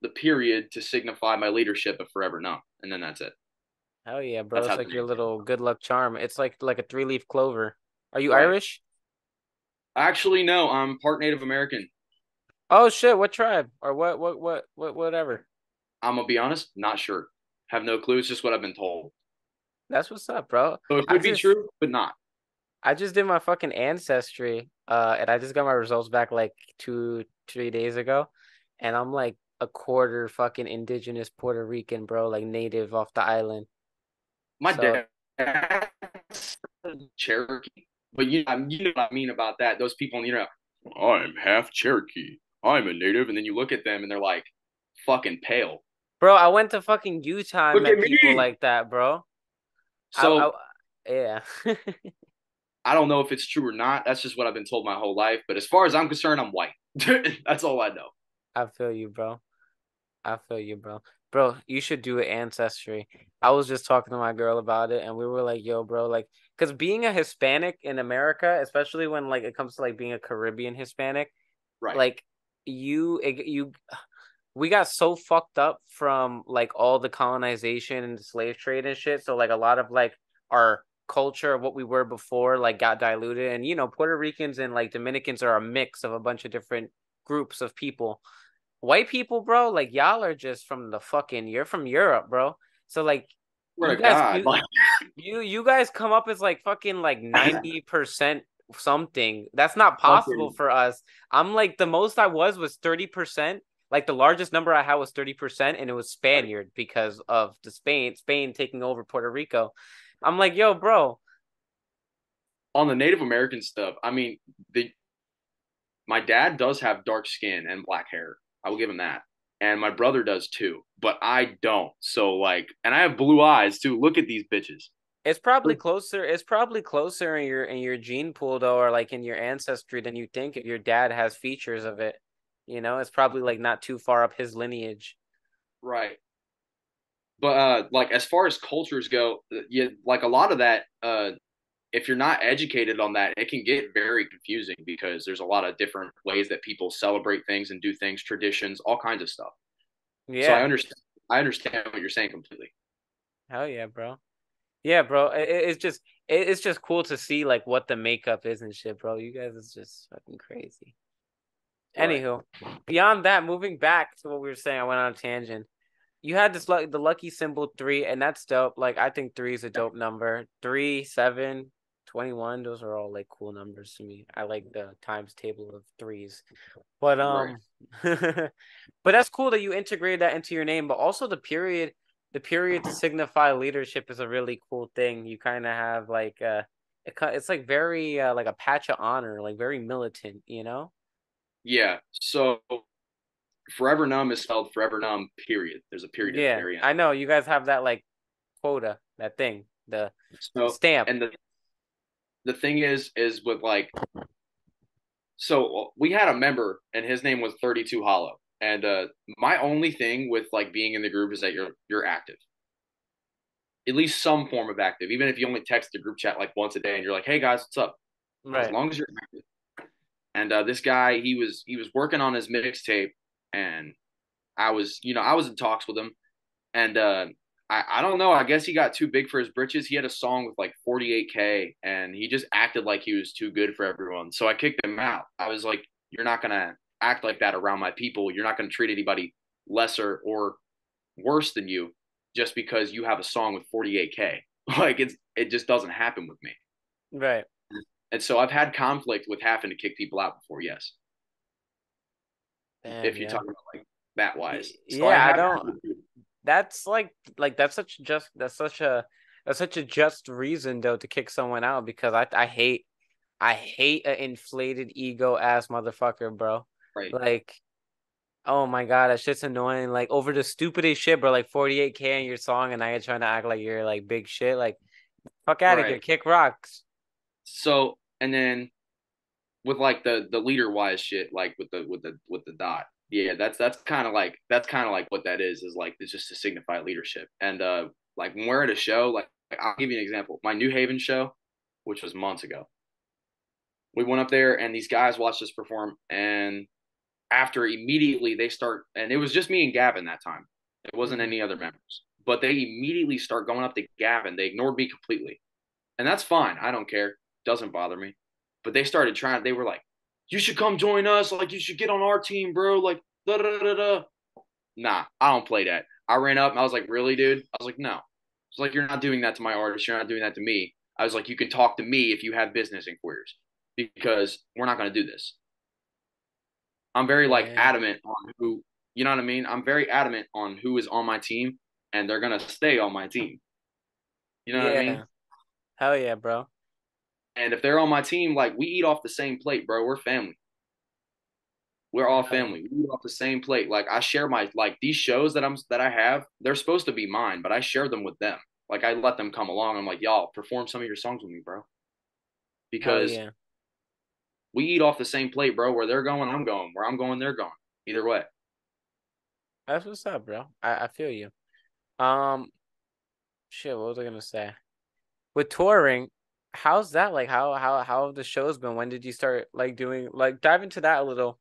the period to signify my leadership of Forever Numb, and then that's it. hell yeah, bro. that's It's like your little good luck charm. It's like like a three leaf clover. Are you Right. Irish? Actually, no, I'm part Native American. Oh shit, what tribe? Or what what what what whatever. I'm gonna be honest, not sure. Have no clue. It's just what I've been told. That's what's up, bro. So it could be true, but not. I just did my fucking ancestry, uh, and I just got my results back like two, three days ago, and I'm like a quarter fucking indigenous Puerto Rican, bro, like native off the island. My So- dad Cherokee, but you you know what I mean about that. Those people, you know, I'm half Cherokee. I'm a native, and then you look at them and they're like fucking pale. Bro, I went to fucking Utah and Look met people me. like that, bro. I- So I- yeah. I don't know if it's true or not. That's just what I've been told my whole life. But as far as I'm concerned, I'm white. That's all I know. I feel you, bro. I feel you, bro. Bro, you should do an ancestry. I was just talking to my girl about it, and we were like, "Yo, bro, like, because being a Hispanic in America, especially when like it comes to like being a Caribbean Hispanic, Right. like you, it, you, we got so fucked up from like all the colonization and the slave trade and shit. So like a lot of like our culture of what we were before like got diluted, and you know, Puerto Ricans and like Dominicans are a mix of a bunch of different groups of people white people, bro, like y'all are just from the fucking you're from Europe, bro. So like you guys God, you, you you guys come up as like fucking like 90% something. That's not possible for us. I'm like the most I was was 30%. Like the largest number I had was 30% and it was Spaniard because of the Spain Spain taking over Puerto Rico. I'm like, "Yo, bro, on the Native American stuff, I mean, the my dad does have dark skin and black hair. I will give him that. And my brother does too, but I don't. So like, and I have blue eyes too. Look at these bitches. It's probably closer. It's probably closer in your in your gene pool though, or like in your ancestry than you think. If your dad has features of it, you know, it's probably like not too far up his lineage. Right. But uh like as far as cultures go, yeah, like a lot of that uh if you're not educated on that, it can get very confusing because there's a lot of different ways that people celebrate things and do things, traditions, all kinds of stuff. Yeah, So I understand I understand what you're saying completely. hell yeah, bro. Yeah, bro. It, it- it's just it, it's just cool to see like what the makeup is and shit, bro. You guys is just fucking crazy. Right. Anywho, beyond that, moving back to what we were saying, I went on a tangent. You had this like the lucky symbol three, and that's dope. Like I think three is a dope number. Three, seven, 21, those are all like cool numbers to me. I like the times table of threes. But um but that's cool that you integrated that into your name, but also the period the period to signify leadership is a really cool thing. You kind of have like uh it, it's like very uh, like a patch of honor, like very militant, you know? Yeah. So forever numb is spelled forever numb, period. There's a period Yeah. the very end. I know you guys have that like quota, that thing, the So stamp. and the the thing is is with like so we had a member and his name was 32 hollow. And uh my only thing with like being in the group is that you're you're active. At least some form of active. Even if you only text the group chat like once a day and you're like hey guys what's up? Right. as long as you're active. And uh this guy he was he was working on his mixtape and i was you know i was in talks with him. And uh I, I don't know. I guess he got too big for his britches. He had a song with like 48K and he just acted like he was too good for everyone. So I kicked him out. I was like, You're not going to act like that around my people. You're not going to treat anybody lesser or worse than you just because you have a song with 48K. Like it's, it just doesn't happen with me. Right. And so I've had conflict with having to kick people out before, yes. Damn, if you yeah. talk about like that wise. So yeah, I have- don't- that's like like that's such just that's such a that's such a just reason though to kick someone out because I I hate I hate an inflated ego ass motherfucker, bro. Right. Like, oh my god, that shit's annoying. Like over the stupidest shit, bro. Like 48k in your song, and now you're trying to act like you're like big shit. Like, fuck out of here, kick rocks. So and then with like the the leader wise shit, like with the with the with the dot. Yeah, that's that's kind of like that's kind of like what that is is like it's just to signify leadership. And uh like when we're at a show, like I'll give you an example. My New Haven show, which was months ago. We went up there and these guys watched us perform and after immediately they start and it was just me and Gavin that time. It wasn't any other members. But they immediately start going up to Gavin. They ignored me completely. And that's fine. I don't care. Doesn't bother me. But they started trying, they were like, you should come join us. Like, you should get on our team, bro. Like, da da da da. Nah, I don't play that. I ran up and I was like, really, dude? I was like, no. It's like you're not doing that to my artist. You're not doing that to me. I was like, you can talk to me if you have business inquiries because we're not going to do this. I'm very like Yeah. adamant on who, you know what I mean? I'm very adamant on who is on my team and they're going to stay on my team. You know what I mean? Hell yeah, bro. And if they're on my team, like we eat off the same plate, bro. We're family. We're all family. We eat off the same plate. Like I share my like these shows that I'm that I have, they're supposed to be mine, but I share them with them. Like I let them come along. I'm like, y'all perform some of your songs with me, bro. Hell Because yeah. we eat off the same plate, bro. Where they're going, I'm going. Where I'm going, they're going. Either way. That's what's up, bro. I, I feel you. Um, shit, what was I gonna say? With touring, how's that like? How how how have the shows been? When did you start like doing like dive into that a little?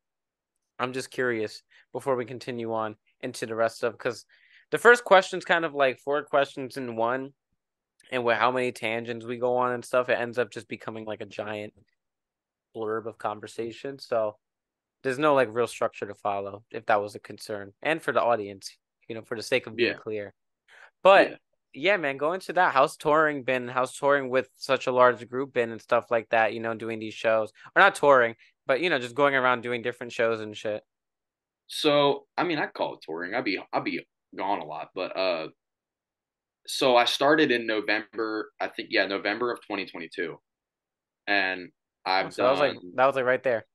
I'm just curious before we continue on into the rest of because the first question's kind of like four questions in one, and with how many tangents we go on and stuff, it ends up just becoming like a giant blurb of conversation. So there's no like real structure to follow if that was a concern, and for the audience, you know, for the sake of being Yeah. clear. But Yeah. Yeah, man, go into that. How's touring been? How's touring with such a large group been and stuff like that? You know, doing these shows or not touring, but you know, just going around doing different shows and shit. So I mean, I call it touring. I'd be I'd be gone a lot, but uh, so I started in November. I think yeah, November of 2022, and I've So that was like done that was like right there.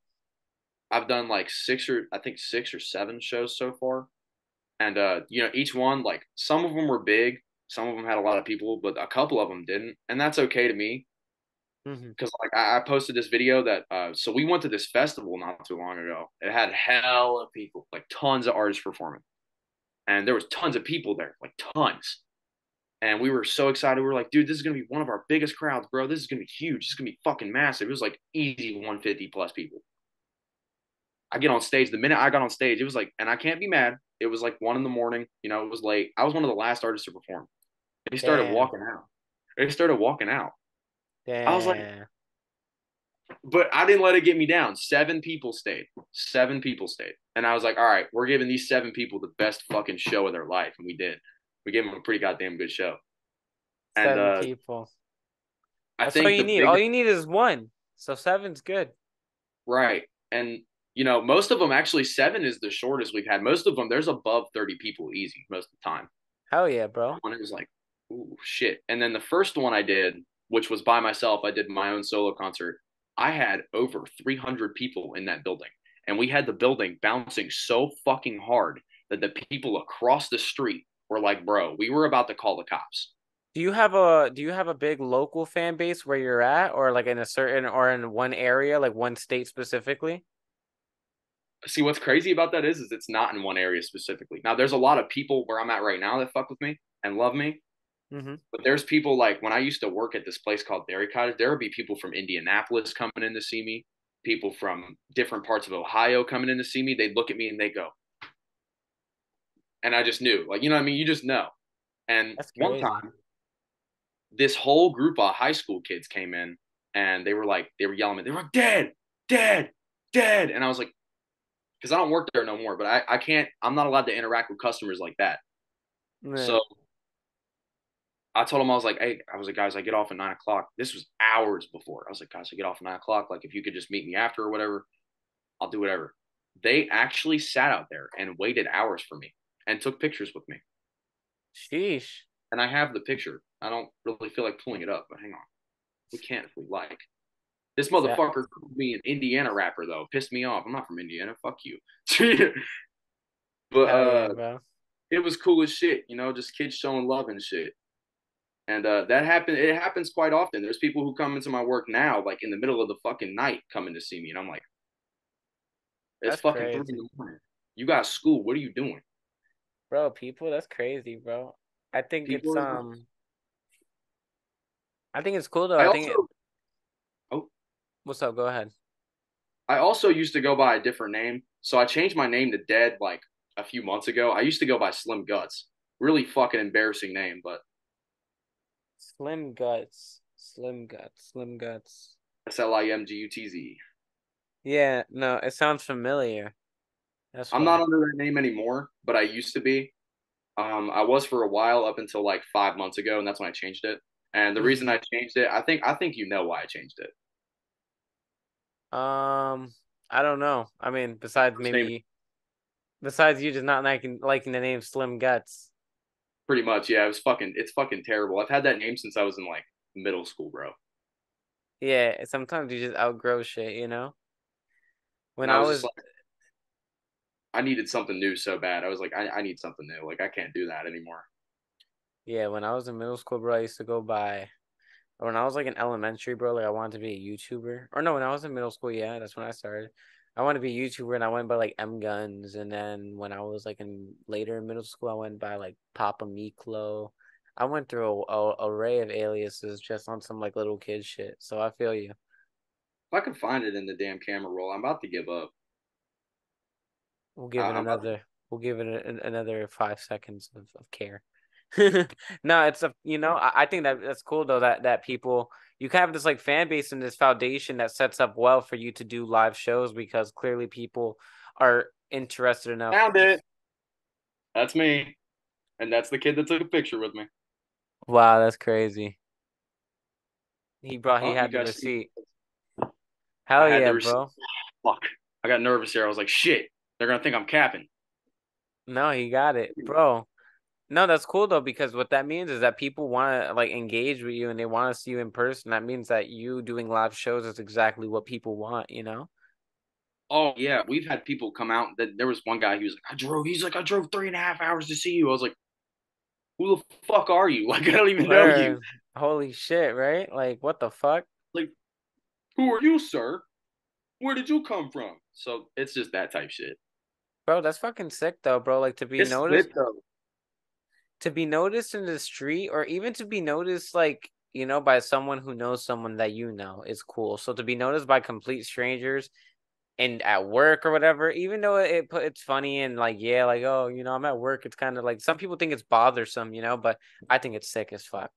I've done like six or I think six or seven shows so far, and uh, you know, each one like some of them were big, some of them had a lot of people, but a couple of them didn't, and that's okay to me because like I, I posted this video that uh, so we went to this festival not too long ago. It had hell of people, like tons of artists performing, and there was tons of people there, like tons. And we were so excited. We were like, dude, this is gonna be one of our biggest crowds, bro. This is gonna be huge. This is gonna be fucking massive. It was like easy 150 plus people. I get on stage. The minute I got on stage, it was like, and I can't be mad. It was like one in the morning. You know, it was late. I was one of the last artists to perform. They started Damn. walking out. They started walking out. Damn. I was like- But I didn't let it get me down. Seven people stayed. Seven people stayed. And I was like, all right, we're giving these seven people the best fucking show of their life. And we did. We gave them a pretty goddamn good show. And seven uh, people. I That's think all you need. biggest- All you need is one. So seven's good. Right. And you know, most of them actually seven is the shortest we've had. Most of them there's above 30 people easy most of the time. Hell yeah, bro. One was like, ooh shit. And then the first one I did, which was by myself, I did my own solo concert. I had over 300 people in that building. And we had the building bouncing so fucking hard that the people across the street were like, bro, we were about to call the cops. Do you have a do you have a big local fan base where you're at or like in a certain or in one area, like one state specifically? See, what's crazy about that is, is it's not in one area specifically. Now, there's a lot of people where I'm at right now that fuck with me and love me. Mm-hmm. But there's people like when I used to work at this place called Dairy Cottage, there would be people from Indianapolis coming in to see me, people from different parts of Ohio coming in to see me. They'd look at me and they go, and I just knew, like, you know what I mean? You just know. And one time, this whole group of high school kids came in and they were like, they were yelling at me, they were like, dead, dead, dead. And I was like, because I don't work there no more, but I, I can't, I'm not allowed to interact with customers like that. So I told him I was like, hey, I was like, guys, I get off at nine o'clock. This was hours before. I was like, guys, I get off at nine o'clock. Like, if you could just meet me after or whatever, I'll do whatever. They actually sat out there and waited hours for me and took pictures with me. sheesh. And I have the picture. I don't really feel like pulling it up, but hang on. We can't if we like. This motherfucker called me an Indiana rapper though. Pissed me off. I'm not from Indiana. Fuck you. but yeah, uh it was cool as shit, you know, just kids showing love and shit. And uh, that happened. It happens quite often. There's people who come into my work now, like in the middle of the fucking night, coming to see me, and I'm like, "It's That's fucking crazy. three in the morning. You got school. What are you doing?" Bro, people, that's crazy, bro. I think People it's um I think it's cool though. I I think it, also, what's up? Go ahead. I also used to go by a different name, so I changed my name to Dead like a few months ago. I used to go by Slim Gutz. Really fucking embarrassing name, but Slim gutz. Slim gutz. Slim gutz. S L I M G U T Z. Yeah, no, it sounds familiar. That's I'm not under that name anymore, but I used to be. Um, I was for a while up until like five months ago, and that's when I changed it. And the reason I changed it, I think I think you know why I changed it. Um, I don't know. I mean, besides maybe, besides you just not liking liking the name Slim Gutz. Pretty much, yeah. It was fucking. It's fucking terrible. I've had that name since I was in like middle school, bro. Yeah, sometimes you just outgrow shit, you know. When And I was, like, I needed something new so bad. I was like, I, I need something new. Like I can't do that anymore. yeah, when I was in middle school, bro, I used to go by, when I was like in elementary, bro, like I wanted to be a YouTuber. Or no, when I was in middle school, yeah, that's when I started. I want to be a YouTuber, and I went by like M Guns, and then when I was like in later in middle school, I went by like Papa Miklo. I went through a, a array of aliases just on some like little kid shit. So I feel you. If I could find it in the damn camera roll, I'm about to give up. We'll give Uh, it I'm about- another. We'll give it an another five seconds of, of care. no, it's a you know I, I think that that's cool though that that people you can have this like fan base and this foundation that sets up well for you to do live shows because clearly people are interested enough. Found it. That's me, and that's the kid that took a picture with me. Wow, that's crazy. He brought. He Oh, had the receipt. Hell I yeah, receipt. bro. Fuck. I got nervous here. I was like, shit. They're gonna think I'm capping. No, he got it, bro. No, that's cool though because what that means is that people want to like engage with you and they want to see you in person. That means that you doing live shows is exactly what people want, you know? Oh yeah, we've had people come out. That there was one guy. He was like, I drove. He's like, I drove three and a half hours to see you. I was like, Who the fuck are you? Like I don't even know you. Holy shit, right? Like what the fuck? Like, who are you, sir? Where did you come from? So it's just that type shit. Bro, that's fucking sick though, bro. Like to be It's noticed lit, though. To be noticed in the street or even to be noticed like, you know, by someone who knows someone that you know is cool. So to be noticed by complete strangers and at work or whatever, even though it put it's funny and like yeah, like oh, you know, I'm at work, it's kind of like some people think it's bothersome, you know, but I think it's sick as fuck.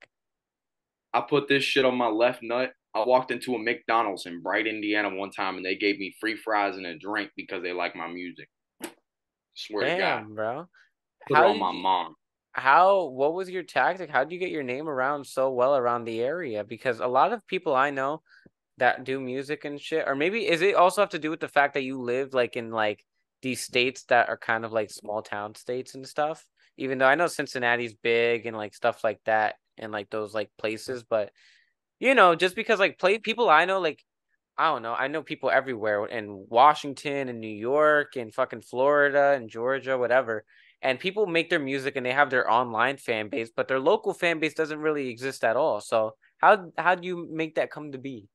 I put this shit on my left nut. I walked into a McDonald's in Bright, Indiana one time and they gave me free fries and a drink because they like my music. Swear to God. Damn, bro. Put How it on my you- mom. How what was your tactic? How did you get your name around so well around the area? Because a lot of people i know that do music and shit or maybe is it also have to do with the fact that you live like in like these states that are kind of like small town states and stuff? Even though i know cincinnati's big and like stuff like that and like those like places but you know just because like play people i know like I don't know. I know people everywhere in Washington and New York and fucking Florida and Georgia, whatever and people make their music and they have their online fan base, but their local fan base doesn't really exist at all. So how how do you make that come to be?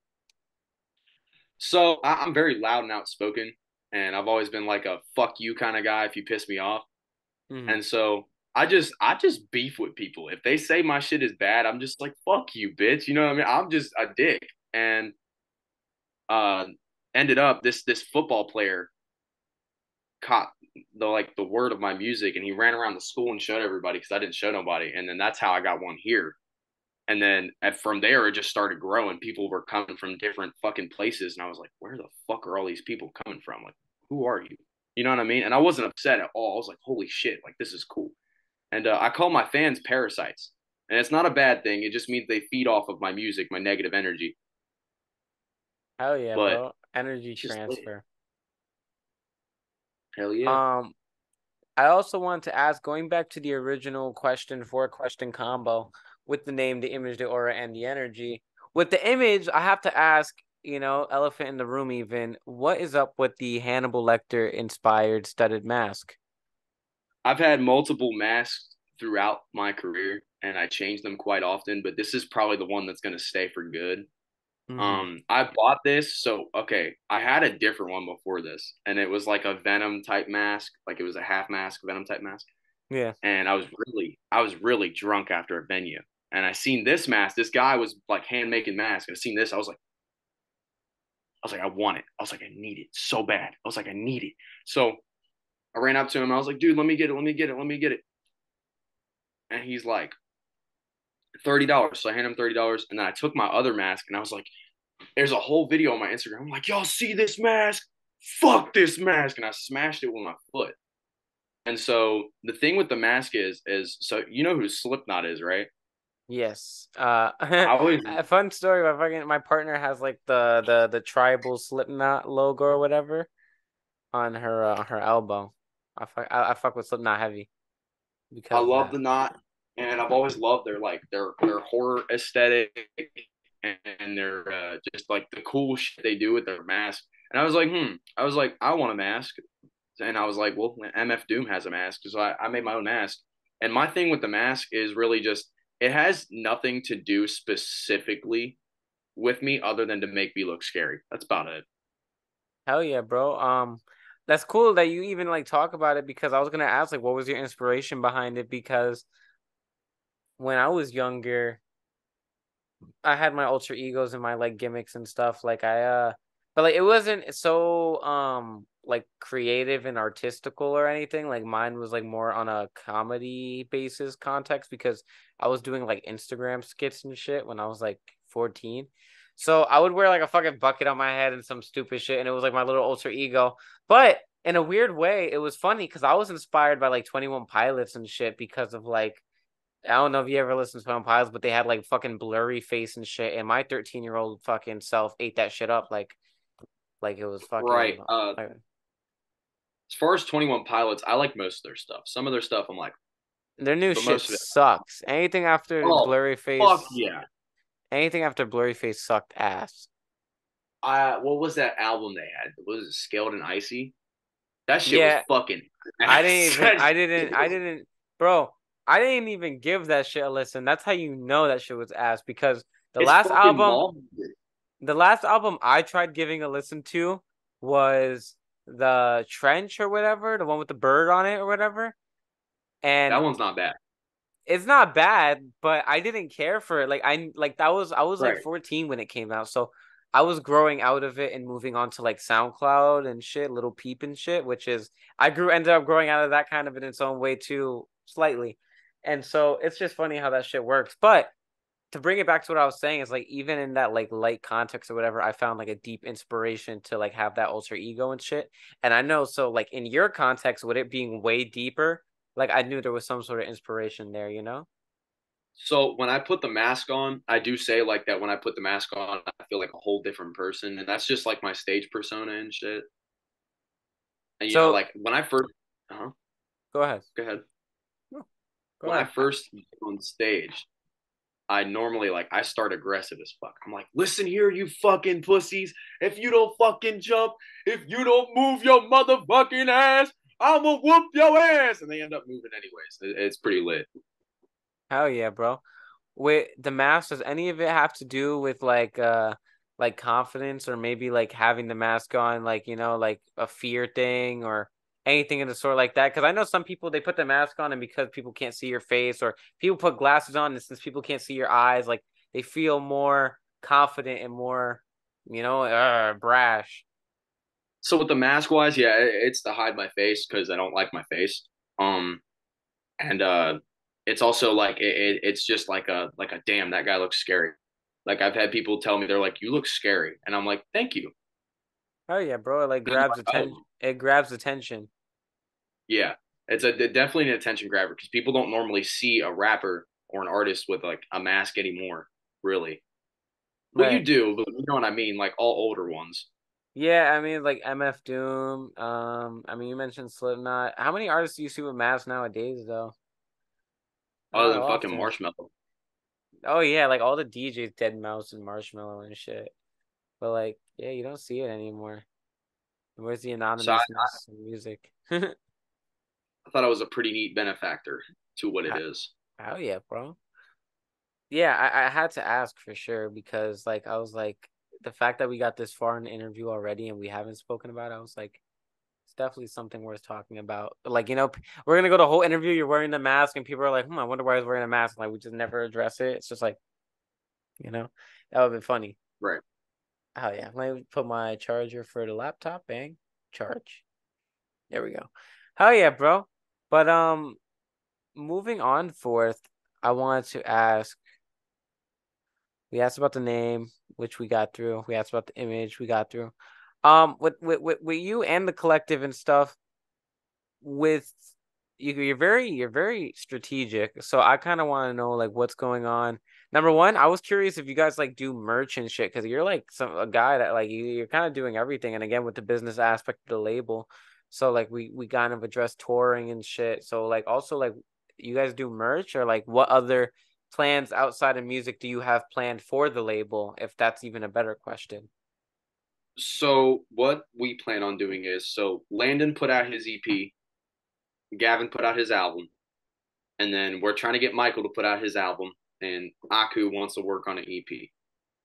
So I'm very loud and outspoken, and I've always been like a fuck you kind of guy if you piss me off. Mhm. And so I just I just beef with people. If they say my shit is bad, I'm just like fuck you, bitch. You know what I mean? I'm just a dick. And uh ended up this this football player caught the like the word of my music and he ran around the school and showed everybody because I didn't show nobody. And then that's how I got one here. And then at, from there, it just started growing. People were coming from different fucking places, and I was like, "Where the fuck are all these people coming from? Like, who are you?" You know what I mean? And I wasn't upset at all. I was like, "Holy shit! Like, this is cool." And uh, I call my fans parasites, and it's not a bad thing. It just means they feed off of my music, my negative energy. Hell yeah, but bro. Energy transfer. Hell yeah! Um I also wanted to ask, going back to the original question for question combo with the name, the image, the aura, and the energy. With the image, I have to ask, you know, elephant in the room even, what is up with the Hannibal Lecter inspired studded mask? I've had multiple masks throughout my career, and I change them quite often. But this is probably the one that's gonna stay for good. Mhm. Um, I bought this, so okay, I had a different one before this, and it was like a Venom type mask, like it was a half mask, Venom type mask. yeah. And I was really, I was really drunk after a venue, and I seen this mask. This guy was like hand making mask. And I seen this, I was like, I was like, I want it. I was like, I need it so bad. I was like, I need it. So I ran up to him. I was like, dude, let me get it. Let me get it. Let me get it. And he's like, thirty dollars. So I handed him thirty dollars, and then I took my other mask, and I was like, "There's a whole video on my Instagram." I'm like, "Y'all see this mask? Fuck this mask!" And I smashed it with my foot. and so the thing with the mask is is so you know who Slipknot is, right? Yes. Uh, always- a fun story. My fucking my partner has like the the the tribal Slipknot logo or whatever on her uh, her elbow. I fuck I, I fuck with Slipknot heavy. Because I love the knot, and I've always loved their like their their horror aesthetic and, their uh, just like the cool shit they do with their mask. And I was like, hmm. I was like, I want a mask, and I was like, well, MF Doom has a mask, so I, I made my own mask. And my thing with the mask is really just it has nothing to do specifically with me other than to make me look scary. That's about it. Hell yeah, bro. Um, that's cool that you even like talk about it because I was gonna ask like, what was your inspiration behind it? Because when I was younger, I had my alter egos and my like gimmicks and stuff. Like I uh, but like it wasn't so um like creative and artistical or anything. Like mine was like more on a comedy basis context because I was doing like Instagram skits and shit when I was like 14. So I would wear like a fucking bucket on my head and some stupid shit, and it was like my little alter ego. But in a weird way, it was funny because I was inspired by like 21 Pilots and shit because of like I don't know if you ever listened to 21 Pilots, but they had like fucking Blurryface and shit, and my 13 year old fucking self ate that shit up like like it was fucking Right. Uh, like- as far as Twenty One Pilots, I like most of their stuff. Some of their stuff, I'm like, their new shit most of it- sucks. Anything after Oh, Blurryface, fuck yeah. anything after Blurryface sucked ass. uh what was that album they had? Was it Scaled and Icy? That shit Yeah. was fucking. I didn't even I didn't I didn't bro, I didn't even give that shit a listen. That's how you know that shit was ass because the It's last album the last album I tried giving a listen to was the Trench or whatever, the one with the bird on it or whatever. And That one's not bad. it's not bad, but I didn't care for it. Like I like that was I was like 14 when it came out. So I was growing out of it and moving on to like SoundCloud and shit, Lil Peep and shit, which is I grew ended up growing out of that kind of in its own way too, slightly. And so it's just funny how that shit works. But to bring it back to what I was saying is like even in that like light context or whatever, I found like a deep inspiration to like have that alter ego and shit. And I know so like in your context, with it being way deeper, like I knew there was some sort of inspiration there, you know? So when I put the mask on, I do say like that when I put the mask on, I feel like a whole different person. And that's just like my stage persona and shit. And you So- know, like when I first uh-huh, Go ahead. go ahead. Go when I first on stage, I normally like I start aggressive as fuck. I'm like, listen here, you fucking pussies. If you don't fucking jump, if you don't move your motherfucking ass, I'ma whoop your ass. And they end up moving anyways. It's pretty lit. Hell yeah, bro. With the mask, does any of it have to do with like uh like confidence or maybe like having the mask on, like you know, like a fear thing or anything of the sort like that? Because I know some people they put the mask on and because people can't see your face or people put glasses on and since people can't see your eyes, like they feel more confident and more, you know, uh, brash. So with the mask wise, yeah, it's to hide my face because I don't like my face. Um, and uh, it's also like it, it, it's just like a like a damn that guy looks scary. Like I've had people tell me they're like you look scary, and I'm like thank you. Oh yeah, bro. It like grabs oh. attention. It grabs attention. Yeah, it's a definitely an attention grabber because people don't normally see a rapper or an artist with like a mask anymore. Really, well you do, but you know what I mean. Like all older ones. Yeah, I mean like MF Doom. Um, I mean you mentioned Slipknot. How many artists do you see with masks nowadays though? Other than fucking often. Marshmello. Oh yeah, like all the DJs, Deadmau5 and Marshmello and shit. But like, yeah, you don't see it anymore. Where's the anonymousness in music? I thought it was a pretty neat benefactor to what it I- is. Oh yeah, bro. Yeah, I, I had to ask for sure because like I was like the fact that we got this far in the interview already and we haven't spoken about it, I was like, it's definitely something worth talking about. Like, you know, we're gonna go to the whole interview, you're wearing the mask, and people are like, hmm, I wonder why he's wearing a mask. Like we just never address it. It's just like, you know, that would be funny. Right. Oh yeah. Let me put my charger for the laptop. Bang. Charge. There we go. Hell yeah, bro. But um moving on forth, I wanted to ask we asked about the name, which we got through. We asked about the image, we got through. Um with with with, with you and the collective and stuff with you you're very you're very strategic. So I kind of want to know like what's going on. Number one, I was curious if you guys like do merch and shit because you're like some a guy that like you, you're kind of doing everything. And again, with the business aspect of the label, so like we we kind of address touring and shit. So like also like you guys do merch or like what other plans outside of music do you have planned for the label? If that's even a better question. So what we plan on doing is so Landon put out his EP, Gavin put out his album, and then we're trying to get Michael to put out his album, and Aku wants to work on an EP.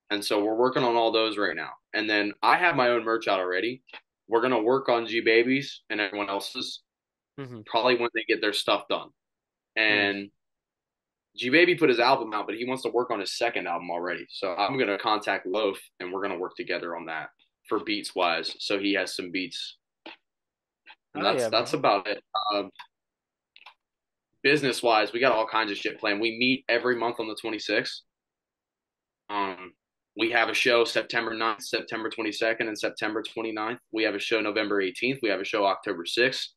And so we're working on all those right now. And then I have my own merch out already. We're gonna work on G Babies and everyone else's Mm-hmm. probably when they get their stuff done. And G Baby put his album out, but he wants to work on his second album already. So I'm gonna contact Loaf and we're gonna work together on that for beats wise. So he has some beats. And Oh, that's yeah, that's about it. Um, business wise, we got all kinds of shit planned. We meet every month on the 26th. Um, we have a show September 9th, September 22nd, and September 29th. We have a show November 18th. We have a show October 6th.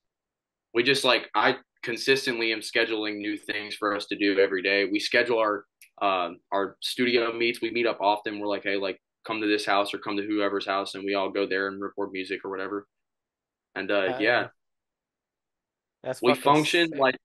We just like I consistently am scheduling new things for us to do every day. We schedule our um our studio meets. We meet up often. We're like, hey, like come to this house or come to whoever's house, and we all go there and record music or whatever. And uh, yeah, yeah. That's we function sick. like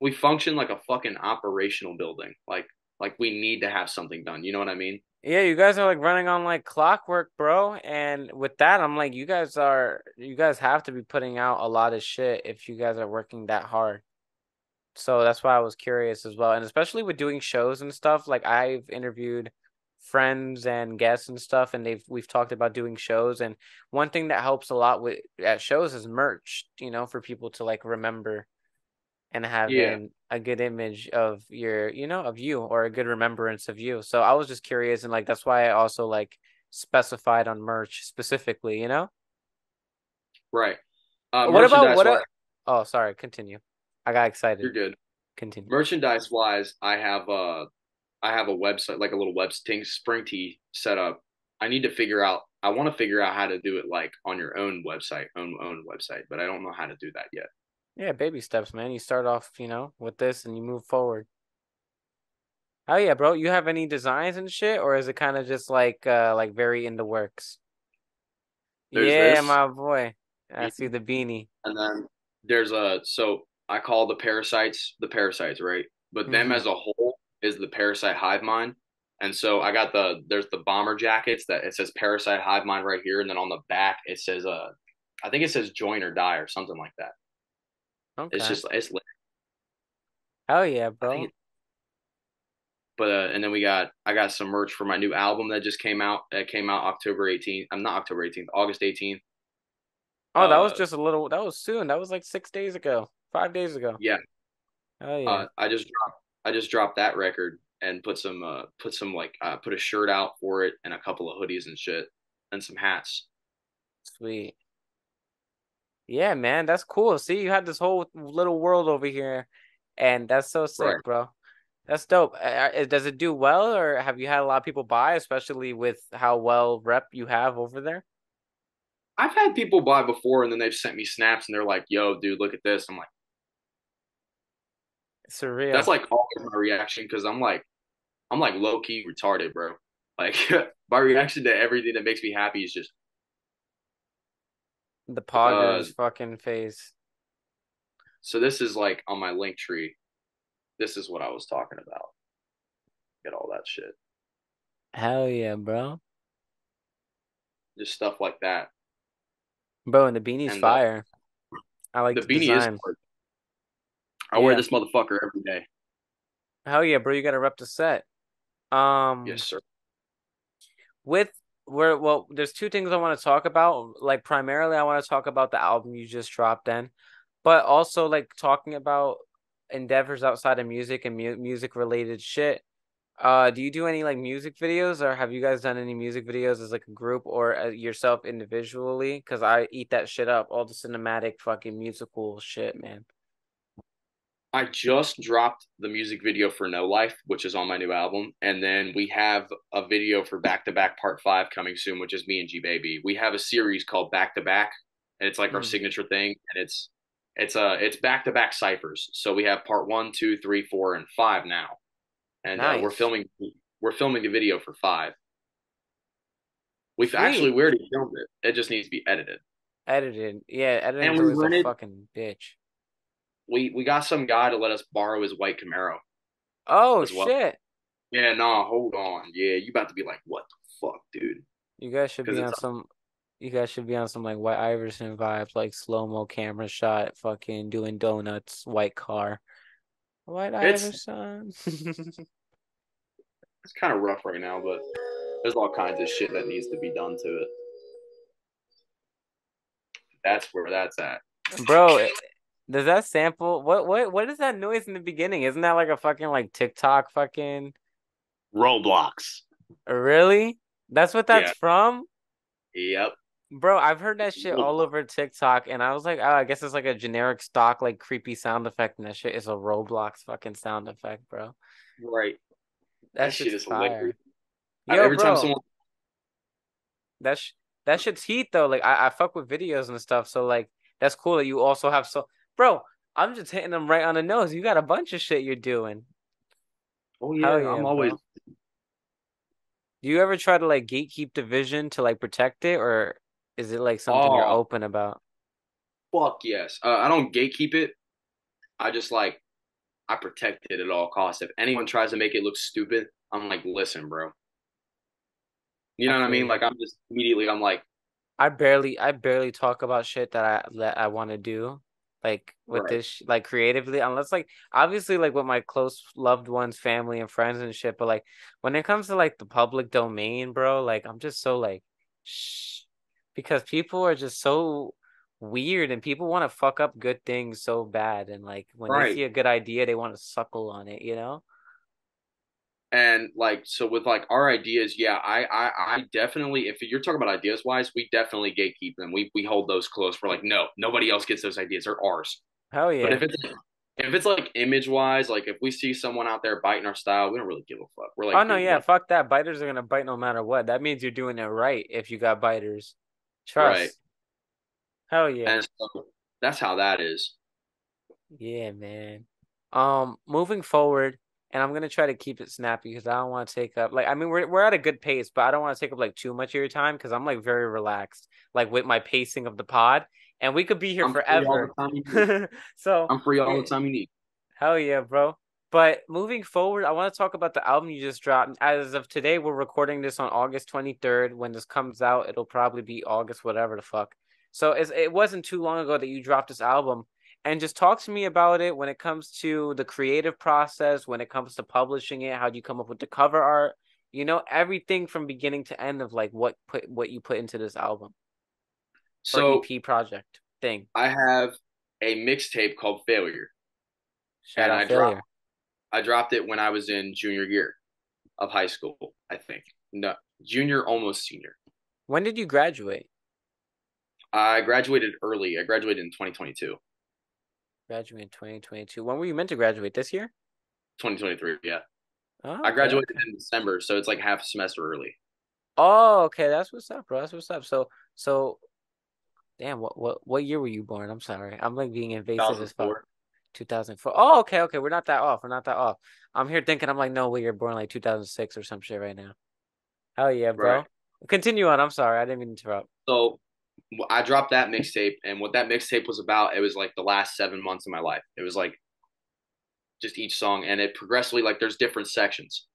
we function like a fucking operational building. Like like we need to have something done. You know what I mean? Yeah, you guys are like running on like clockwork, bro. And with that, I'm like, you guys are, you guys have to be putting out a lot of shit if you guys are working that hard. So that's why I was curious as well. And especially with doing shows and stuff, like I've interviewed friends and guests and stuff, and they've we've talked about doing shows. And one thing that helps a lot with at shows is merch, you know, for people to like remember and have Yeah. A good image of your, you know, of you or a good remembrance of you. So I was just curious, and like that's why I also like specified on merch specifically, you know. Right. Uh, What about what? a- oh, sorry. Continue. I got excited. you're good. Continue. Merchandise wise, I have a I have a website like a little web thing spring tee set up. I need to figure out. I want to figure out how to do it like on your own website, own own website, but I don't know how to do that yet. Yeah, baby steps, man. You start off, you know, with this and you move forward. Oh yeah, bro. You have any designs and shit, or is it kind of just like uh like very in the works? There's Yeah, this. my boy. I see the beanie. And then there's a so I call the parasites the parasites, right? But them Mhm. as a whole is the parasite hive mind. And so I got the there's the bomber jackets that it says parasite hive mind right here, and then on the back it says uh I think it says join or die or something like that. Okay. It's just it's lit. Hell yeah, bro. it- but uh, and then we got I got some merch for my new album that just came out. That came out October 18th. I'm not October 18th, August 18th. Oh, that was Uh, just a little. That was soon. That was like six days ago, five days ago. Yeah, Oh yeah. uh, I just dropped I just dropped that record and put some uh put some like uh put a shirt out for it and a couple of hoodies and shit and some hats. Sweet. Yeah, man, that's cool. See, you had this whole little world over here, and that's so sick, Right. bro. That's dope. Does it do well, or have you had a lot of people buy, especially with how well rep you have over there? I've had people buy before and then they've sent me snaps and they're like, "Yo, dude, look at this." I'm like, It's surreal. that's like always my reaction because I'm like, I'm like low key retarded, bro. Like my reaction to everything that makes me happy is just the Poggers uh, fucking face. so. This is like on my Linktree. This is what I was talking about. Get all that shit, Hell yeah, bro. just stuff like that. Bro, and the beanie's And, uh, fire. I like the the, beanie design. is hard. I wear this motherfucker every day. Hell yeah, bro. You gotta rep the set. Um, Yes, sir. with where well there's two things i want to talk about like primarily i want to talk about the album you just dropped in but also like talking about endeavors outside of music and mu- music related shit. Uh do you do any like music videos or have you guys done any music videos as like a group or uh, yourself individually? Because i eat that shit up all the cinematic fucking musical shit man I just dropped the music video for No Life, which is on my new album, and then we have a video for Back to Back Part Five coming soon, which is me and G Baby. We have a series called Back to Back, and it's like our Mhm. signature thing, and it's It's uh it's back to back ciphers. So we have part one, two, three, four, and five now, and uh, we're filming we're filming the video for five. We've Sweet. actually we already filmed it. It just needs to be edited. Edited. Yeah, editing And we always a fucking bitch. We we got some guy to let us borrow his white Camaro. Oh well. shit. Yeah, nah, hold on. Yeah, you about to be like, what the fuck, dude? You guys should be on some you guys should be on some like White Iverson vibes, like slow-mo camera shot, fucking doing donuts, white car. White It's- Iverson. It's kind of rough right now, but there's all kinds of shit that needs to be done to it. That's where that's at. Bro, does that sample what what what is that noise in the beginning? Isn't that like a fucking like TikTok fucking Roblox. really? That's what that's Yeah. from? Yep. Bro, I've heard that shit all over TikTok and I was like, oh, I guess it's like a generic stock like creepy sound effect and that shit is a Roblox fucking sound effect, bro. Right. That, That shit is fire. hilarious. Yo, Every time bro, someone that sh that shit's heat though. Like I, I fuck with videos and stuff, so like that's cool that you also have so bro, I'm just hitting them right on the nose. You got a bunch of shit you're doing. Oh yeah, yeah, I'm bro. always Do you ever try to like gatekeep the vision to like protect it, or is it like something you're Oh. open about? fuck yes. Uh, I don't gatekeep it. I just like I protect it at all costs. If anyone tries to make it look stupid, I'm like, listen, bro. You know I what I mean? Like I'm just immediately I'm like, I barely I barely talk about shit that I that I want to do. Like with Right. this like creatively unless like obviously like with my close loved ones, family and friends and shit, but like when it comes to like the public domain, bro, like I'm just so like shh because people are just so weird and people want to fuck up good things so bad and like when they see a good idea they want to suckle on it, you know? And like so with like our ideas, yeah, I I I definitely if you're talking about ideas wise, we definitely gatekeep them. We we hold those close. We're like, no, nobody else gets those ideas. They're ours. Hell yeah. But if it's if it's like image wise, like if we see someone out there biting our style, we don't really give a fuck. We're like, Oh no, yeah, fuck that. Biters are gonna bite no matter what. That means you're doing it right if you got biters. Trust. Right. Hell yeah. And so that's how that is. Yeah, man. Um, moving forward, and I'm gonna try to keep it snappy because I don't want to take up like I mean we're we're at a good pace, but I don't want to take up like too much of your time because I'm like very relaxed, like with my pacing of the pod, and we could be here I'm forever. the time you need. So I'm free all the time you need. Hell yeah, bro. But moving forward, I want to talk about the album you just dropped. As of today, we're recording this on August 23rd. When this comes out, it'll probably be August, whatever the fuck. So it wasn't too long ago that you dropped this album. And just talk to me about it when it comes to the creative process, when it comes to publishing it, how do you come up with the cover art? You know, everything from beginning to end of like what put what you put into this album So EP project thing. I have a mixtape called Failure. Shout and I failure. dropped I dropped it when I was in junior year of high school, I think. No, junior, almost senior. When did you graduate? I graduated early. I graduated in 2022, Graduate in 2022. When were you meant to graduate? This year? 2023. Yeah. Oh, I graduated okay. in December, so it's like half a semester early. Oh, okay. That's what's up, bro. That's what's up. So, so, damn. What, what, what year were you born? I'm sorry. I'm like being invasive as fuck. 2004. 2004. Oh, okay, okay. We're not that off. We're not that off. I'm here thinking. I'm like, no, well, you're born like 2006 or some shit right now. Hell yeah, bro. Right. Continue on. I'm sorry. I didn't mean to interrupt. So I dropped that mixtape, and what that mixtape was about, it was like the last seven months of my life. It was like just each song, and it progressively like there's different sections.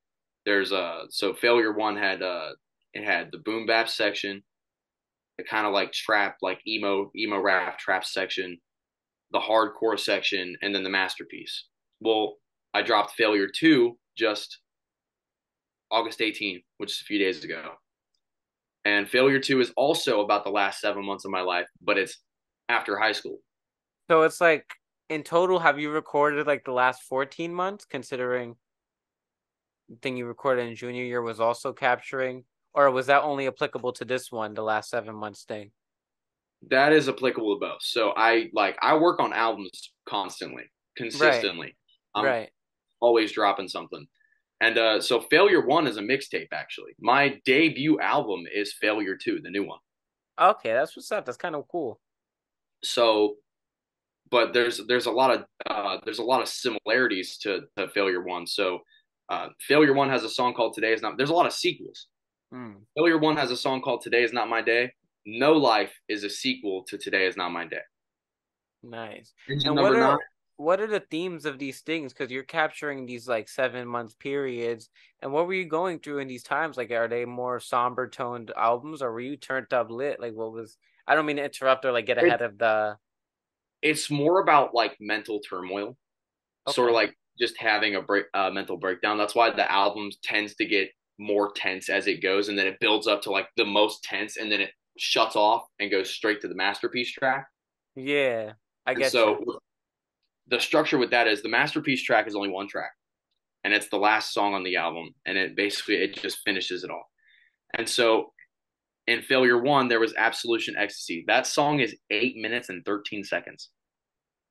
There's uh so failure one had uh it had the boom bap section, the kind of like trap like emo emo rap trap section, the hardcore section, and then the masterpiece. Well, I dropped failure two just August 18th, which is a few days ago. And Failure 2 is also about the last seven months of my life, but it's after high school. So it's like in total, have you recorded like the last 14 months, considering the thing you recorded in junior year was also capturing, or was that only applicable to this one, the last seven months thing? That is applicable to both. So I like I work on albums constantly, consistently. I'm right. always dropping something. And uh, so Failure 1 is a mixtape actually. My debut album is Failure 2, the new one. Okay, that's what's up. That's kind of cool. So but there's there's a lot of uh, there's a lot of similarities to, to Failure One. So uh, Failure One has a song called Today Is Not. There's a lot of sequels. Mm. Failure One has a song called Today Is Not My Day. No Life is a sequel to Today Is Not My Day. Nice. and what are, nine, what are the themes of these things? Because you're capturing these like seven month periods. And what were you going through in these times? Like, are they more somber toned albums or were you turned up lit? Like, what was, I don't mean to interrupt or like get ahead it, of the. It's more about like mental turmoil, okay. sort of like just having a break, uh, mental breakdown. That's why the album tends to get more tense as it goes. And then it builds up to like the most tense and then it shuts off and goes straight to the masterpiece track. Yeah. I guess so. You. The structure with that is the masterpiece track is only one track, and it's the last song on the album, and it basically it just finishes it all. And so, in Failure One, there was Absolution Ecstasy. That song is eight minutes and thirteen seconds.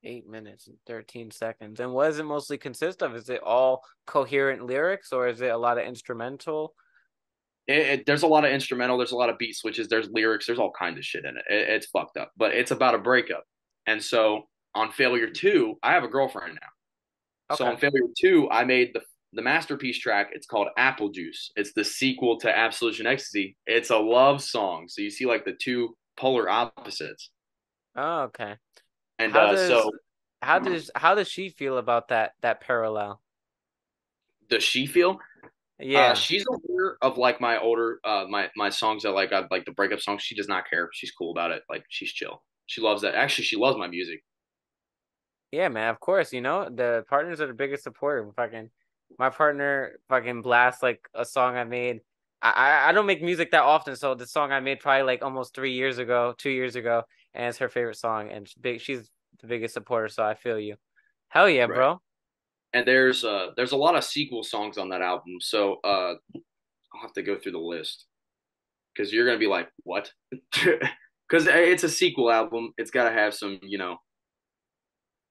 Eight minutes and thirteen seconds. And what does it mostly consist of? Is it all coherent lyrics, or is it a lot of instrumental? It, it, there's a lot of instrumental. There's a lot of beat switches. There's lyrics. There's all kinds of shit in it. it. It's fucked up, but it's about a breakup. And so on Failure 2, I have a girlfriend now. Okay. So on Failure 2, I made the the masterpiece track. It's called Apple Juice. It's the sequel to Absolution Ecstasy. It's a love song. So you see like the two polar opposites. Oh, okay. And how uh, does, so how does how does she feel about that that parallel? Does she feel? Yeah, uh, she's aware of like my older uh my my songs that like I like the breakup songs. She does not care. She's cool about it. Like she's chill. She loves that. Actually, she loves my music. Yeah, man. Of course, you know the partners are the biggest supporter. Fucking, my partner fucking blasts like a song I made. I I don't make music that often, so the song I made probably like almost three years ago, two years ago, and it's her favorite song, and big. She's the biggest supporter, so I feel you. Hell yeah, right. bro. And there's uh there's a lot of sequel songs on that album, so uh I'll have to go through the list because you're gonna be like, what? because it's a sequel album. It's got to have some, you know.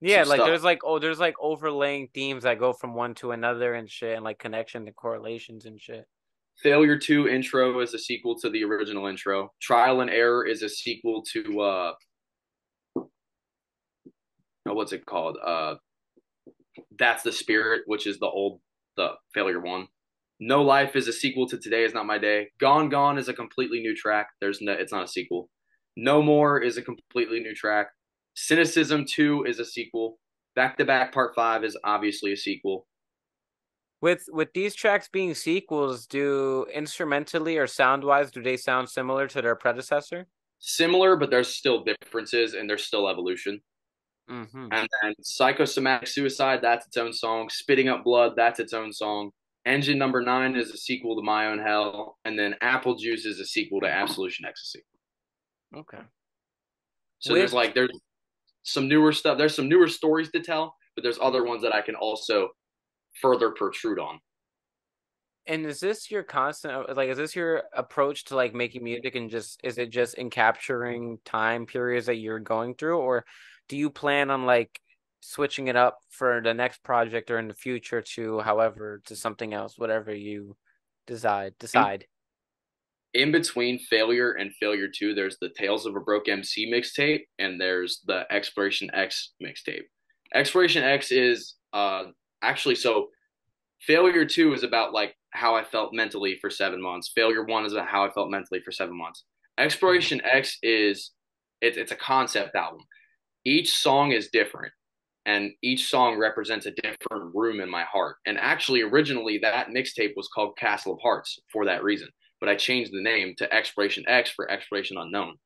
Yeah, like stuff. there's like oh, there's like overlaying themes that go from one to another and shit, and like connection to correlations and shit. Failure Two intro is a sequel to the original intro. Trial and Error is a sequel to uh, oh, what's it called? Uh, That's the Spirit, which is the old the Failure One. No Life is a sequel to Today Is Not My Day. Gone Gone is a completely new track. There's no, it's not a sequel. No More is a completely new track. Cynicism 2 is a sequel. Back to Back Part 5 is obviously a sequel. With with these tracks being sequels, do instrumentally or sound wise, do they sound similar to their predecessor? Similar, but there's still differences and there's still evolution. Mm-hmm. And then Psychosomatic Suicide, that's its own song. Spitting Up Blood, that's its own song. Engine Number Nine is a sequel to My Own Hell. And then Apple Juice is a sequel to Absolution Ecstasy. Okay. So Which... there's like there's some newer stuff. There's some newer stories to tell, but there's other ones that I can also further protrude on. And is this your constant uh, like is this your approach to like making music and just is it just in capturing time periods that you're going through or do you plan on like switching it up for the next project or in the future to however to something else whatever you decide decide in between failure and failure two, there's the Tales of a Broke MC mixtape, and there's the Exploration X mixtape. Exploration X is uh actually so failure two is about like how I felt mentally for seven months. Failure one is about how I felt mentally for seven months. Exploration X is it's it's a concept album. Each song is different, and each song represents a different room in my heart. And actually, originally that mixtape was called Castle of Hearts for that reason but I changed the name to Exploration X for Exploration Unknown.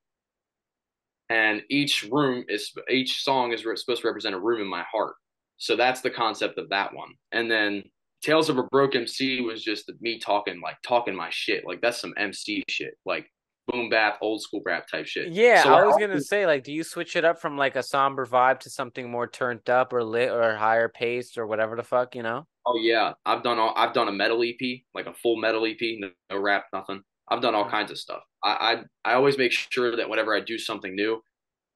And each room is each song is supposed to represent a room in my heart. So that's the concept of that one. And then Tales of a Broke MC was just me talking like talking my shit. Like that's some MC shit. Like boom bap, old school rap type shit. Yeah, so I was gonna say, like, do you switch it up from like a somber vibe to something more turned up or lit or higher paced or whatever the fuck, you know? Oh yeah, I've done all. I've done a metal EP, like a full metal EP, no, no rap, nothing. I've done all kinds of stuff. I, I I always make sure that whenever I do something new,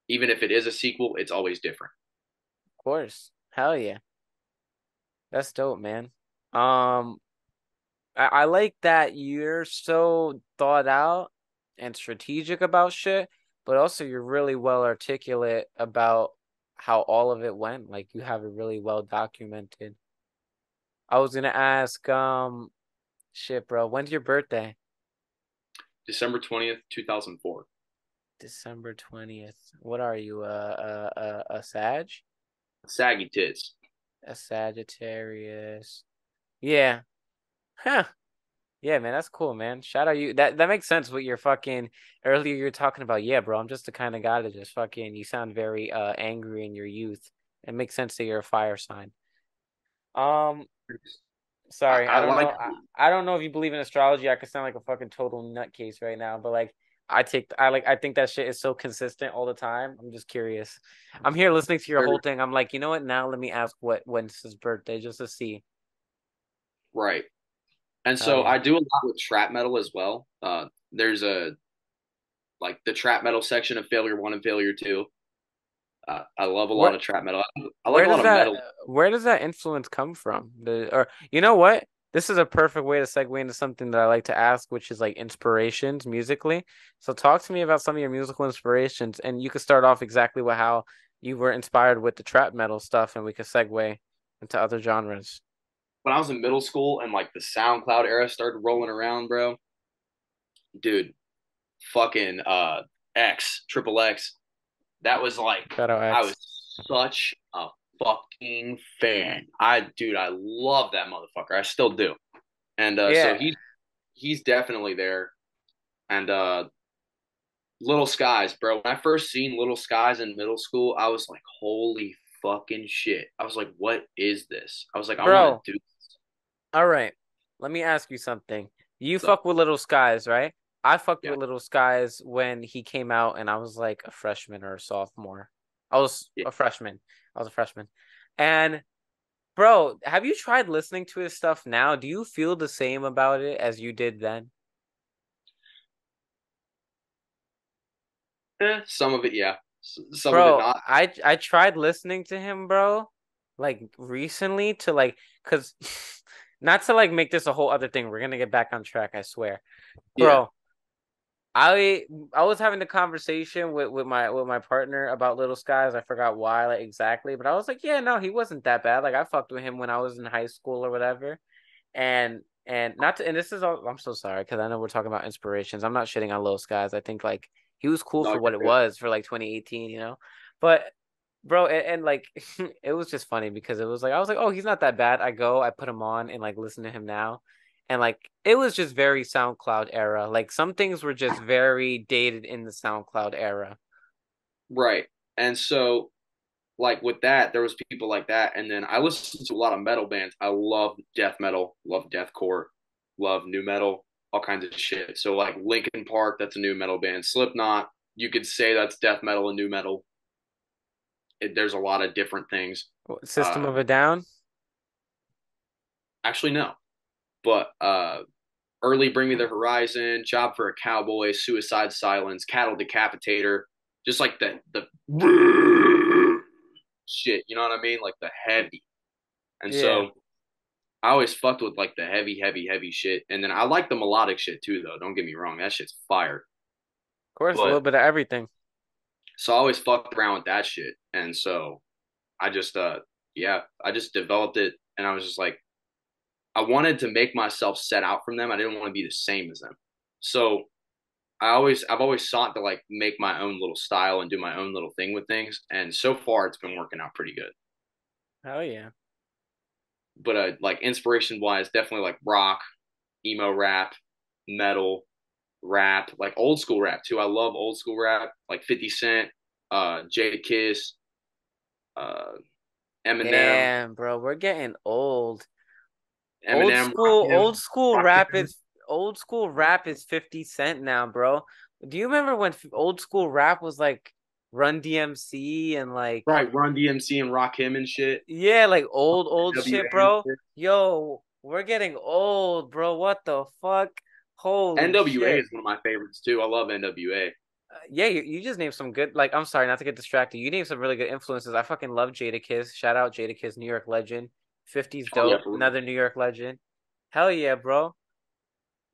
even if it is a sequel, it's always different. Of course, hell yeah, that's dope, man. Um, I, I like that you're so thought out and strategic about shit, but also you're really well articulate about how all of it went. Like you have it really well documented. I was gonna ask, um, shit, bro. When's your birthday? December twentieth, two thousand four. December twentieth. What are you? Uh, a a a Sag? Saggy tits. A Sagittarius. Yeah. Huh. Yeah, man, that's cool, man. Shout out you. That that makes sense. What you're fucking earlier you're talking about. Yeah, bro. I'm just the kind of guy that just fucking. You sound very uh angry in your youth. It makes sense that you're a fire sign. Um, sorry, I, I I don't like- know. I, I don't know if you believe in astrology. I could sound like a fucking total nutcase right now, but like. I take I like I think that shit is so consistent all the time. I'm just curious. I'm here listening to your whole thing. I'm like, you know what? Now let me ask what when's his birthday just to see. Right. And so Oh, yeah. I do a lot with trap metal as well. Uh, there's a like the trap metal section of Failure One and Failure Two. Uh, I love a lot Where- of trap metal. I, like a lot does of that metal. where does that influence come from? The or you know what? This is a perfect way to segue into something that I like to ask, which is like inspirations musically. So talk to me about some of your musical inspirations, and you could start off exactly with how you were inspired with the trap metal stuff, and we could segue into other genres. When I was in middle school and like the SoundCloud era started rolling around, bro, dude, fucking uh X, triple X, that was like I was such a fucking fan. I dude, I love that motherfucker. I still do. And uh Yeah. so he's he's definitely there. And uh Lil Skies, bro. When I first seen Lil Skies in middle school, I was like, holy fucking shit. I was like, what is this? I was like, I want to do this. All right. Let me ask you something. You So- fuck with Lil Skies, right? I fucked Yeah. with Lil Skies when he came out and I was like a freshman or a sophomore. I was Yeah. a freshman. I was a freshman. And bro, have you tried listening to his stuff now? Do you feel the same about it as you did then? Eh, some of it, yeah. Some of it Bro, not. I I tried listening to him, bro, like recently to like cuz not to like make this a whole other thing. We're going to get back on track, I swear. Yeah. I I was having the conversation with with my with my partner about Lil Skies. I forgot why like exactly, but I was like, yeah, no, he wasn't that bad. Like I fucked with him when I was in high school or whatever. And and not to and this is all I'm so sorry cuz I know we're talking about inspirations. I'm not shitting on Lil Skies. I think like he was cool No, for what it was for like 2018, you know. But bro, and, and like it was just funny because it was like I was like, "Oh, he's not that bad." I go, I put him on and like listen to him now. And like it was just very SoundCloud era. Like some things were just very dated in the SoundCloud era. Right. And so like with that, there was people like that. And then I listened to a lot of metal bands. I love death metal, love deathcore, love nu metal, all kinds of shit. So like Linkin Park, that's a nu metal band. Slipknot, you could say that's death metal and nu metal. It, there's a lot of different things. System Uh, of a Down. Actually, no. But uh early Bring Me the Horizon, Job for a Cowboy, Suicide Silence, Cattle Decapitation, just like the the shit, you know what I mean? Like the heavy. And Yeah. so I always fucked with like the heavy, heavy, heavy shit. And then I like the melodic shit too, though. Don't get me wrong. That shit's fire. Of course, a little bit of everything. So I always fucked around with that shit. And so I just uh yeah, I just developed it and I was just like I wanted to make myself set out from them. I didn't want to be the same as them. So I always I've always sought to like make my own little style and do my own little thing with things. And so far it's been working out pretty good. Oh yeah. But uh like inspiration wise, definitely like rock, emo rap, metal, rap, like old school rap too. I love old school rap, like 50 Cent, uh Jadakiss, uh Eminem, Damn, bro, we're getting old. Eminem, old school, old school rap is old school rap is 50 Cent now, bro. Do you remember when old school rap was like Run DMC and like right, Run DMC and Rakim and shit. yeah, like old old NWA shit, bro. shit. Yo, we're getting old, bro. What the fuck? Holy NWA shit. is one of my favorites too. I love NWA. Uh, yeah, you, you just named some good like I'm sorry not to get distracted. You named some really good influences. I fucking love Jadakiss. Shout out Jadakiss, New York legend. 50s Oh, yeah, dope, another New York legend. Hell yeah, bro.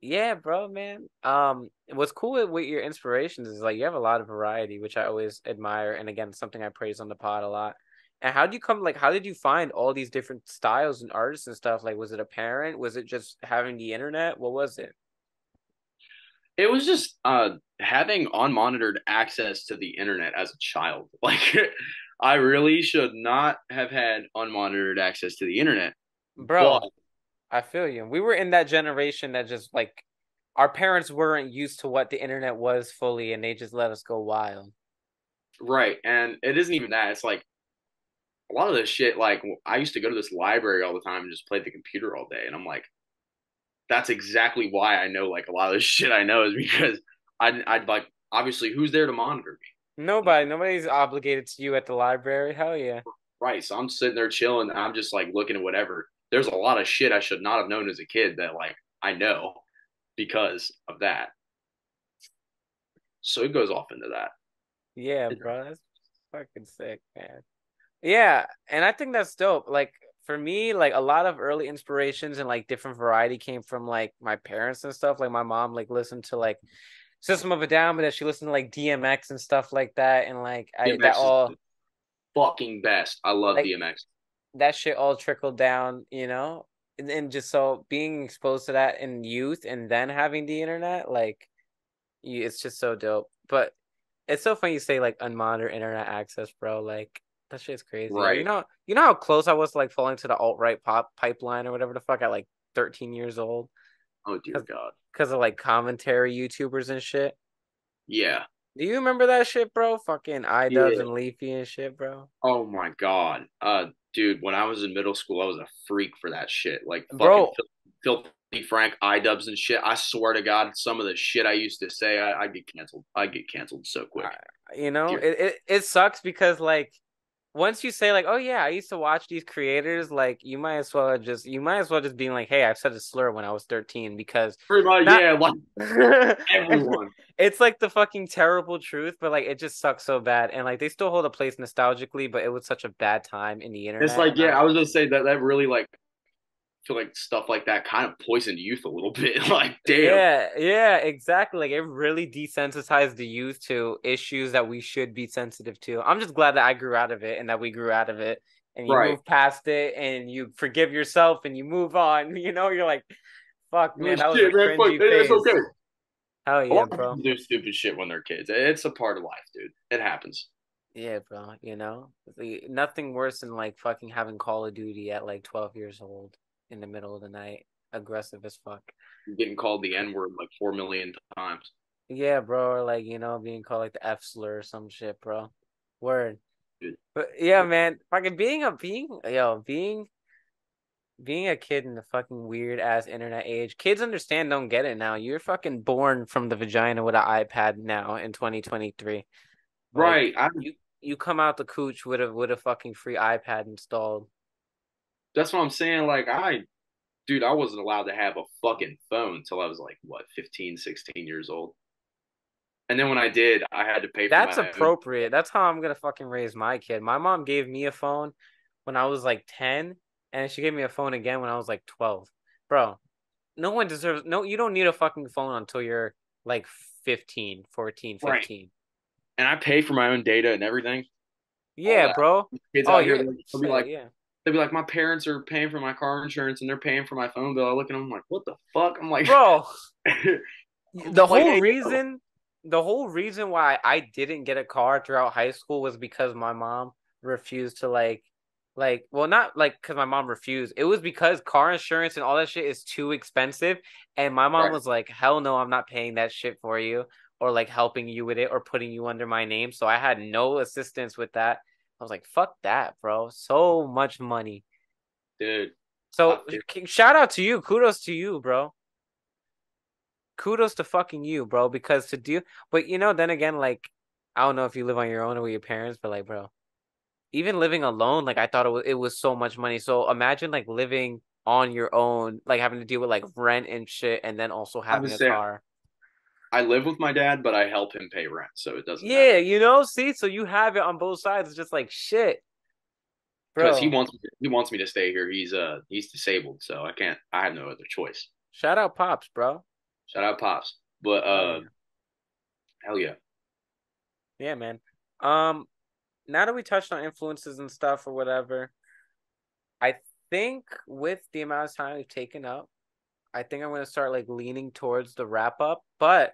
Yeah, bro, man. Um, what's cool with, with your inspirations is like you have a lot of variety, which I always admire, and again, something I praise on the pod a lot. And how do you come like how did you find all these different styles and artists and stuff? Like was it a parent? Was it just having the internet? What was it? It was just uh having unmonitored access to the internet as a child. Like I really should not have had unmonitored access to the internet. Bro, But I feel you. We were in that generation that just like our parents weren't used to what the internet was fully and they just let us go wild. right, and it isn't even that. It's like a lot of this shit. Like I used to go to this library all the time and just play the computer all day, and I'm like, that's exactly why I know like a lot of this shit I know is because I'd, I'd like obviously who's there to monitor me, Nobody, nobody's obligated to you at the library. Hell yeah. right? So I'm sitting there chilling, and I'm just like looking at whatever. There's a lot of shit I should not have known as a kid that like I know because of that. So it goes off into that. Yeah, bro, that's fucking sick, man. Yeah, and I think that's dope. Like for me, like a lot of early inspirations and like different variety came from like my parents and stuff. Like my mom like listened to like System of a Down, but then she listened to like DMX and stuff like that, and like I DMX that all fucking best. I love Like- DMX. that shit all trickled down, you know? And, and just so being exposed to that in youth and then having the internet, like you, it's just so dope. But it's so funny you say like unmonitored internet access, bro. Like that shit's crazy. Right. You know, you know how close I was to like falling to the alt right pop pipeline or whatever the fuck at like 13 years old Oh dear God. Because of like commentary YouTubers and shit. Yeah. Do you remember that shit, bro? Fucking iDubbbz Yeah. and Leafy and shit, bro. Oh my God. Uh, dude, when I was in middle school, I was a freak for that shit. Like fucking Bro. Filthy Frank, iDubbbz and shit. I swear to God, some of the shit I used to say, I, I'd get canceled. I'd get canceled so quick. you know it, it it sucks because like once you say like oh yeah i used to watch these creators like you might as well just you might as well just being like hey i've said a slur when i was 13 because Pretty much, Not- yeah, like it's like the fucking terrible truth but like it just sucks so bad and like they still hold a place nostalgically but it was such a bad time in the internet It's like, yeah, I- I was gonna say that that really like feel like stuff like that kind of poisoned youth a little bit. like, damn. Yeah, yeah, exactly. Like it really desensitized the youth to issues that we should be sensitive to. I'm just glad that I grew out of it and that we grew out of it and you Right. move past it and you forgive yourself and you move on. You know, you're like, fuck man, that was a Shit, man, fuck, it's okay. Hell A yeah, bro. do stupid shit when they're kids. It's a part of life, dude. It happens. Yeah, bro. You know, nothing worse than like fucking having Call of Duty at like 12 years old in the middle of the night, aggressive as fuck. Getting called the N word like four million times. Yeah, bro, or like, you know, being called like the F slur or some shit, bro. Word. Dude. But yeah, man, fucking being a being yo, being being a kid in the fucking weird ass internet age. Kids understand, don't get it now. You're fucking born from the vagina with an iPad now in 2023. Like, Right. I, you you come out the cooch with a with a fucking free iPad installed. That's what I'm saying. Like, I, dude, I wasn't allowed to have a fucking phone until I was like, what, 15, 16 years old. And then when I did, I had to pay for That's my own- appropriate. That's how I'm gonna fucking raise my kid. My mom gave me a phone when I was like 10, and she gave me a phone again when I was like 12. Bro, no one deserves no you don't need a fucking phone until you're like 15, 14, Right. 15. And I pay for my own data and everything. Yeah, bro. Kids Oh, out here, like, yeah. They'll be like, my parents are paying for my car insurance and they're paying for my phone bill. I look at them, I'm like, what the fuck? I'm like, Bro, the whole reason the whole reason why I didn't get a car throughout high school was because my mom refused to like like well not like because my mom refused it was because car insurance and all that shit is too expensive and my mom Right. was like hell no i'm not paying that shit for you or like helping you with it or putting you under my name so i had no assistance with that i was like fuck that bro so much money dude. so k- shout out to you. Kudos to you, bro. Kudos to fucking you, bro. Because to do, but you know, then again, like I don't know if you live on your own or with your parents, but like, bro, even living alone, like I thought it was, it was so much money. So imagine like living on your own, like having to deal with like rent and shit, and then also having a saying, car. I live with my dad, but I help him pay rent, so it doesn't Yeah, you know, see, so you have it on both sides. It's just like shit, bro. because he wants he wants me to stay here. He's uh he's disabled, so I can't. I have no other choice. Shout out pops, bro. Shout out Pops. But uh, hell yeah. Yeah, man. Um, now that we touched on influences and stuff or whatever, I think with the amount of time we've taken up, I think I'm gonna start like leaning towards the wrap up. But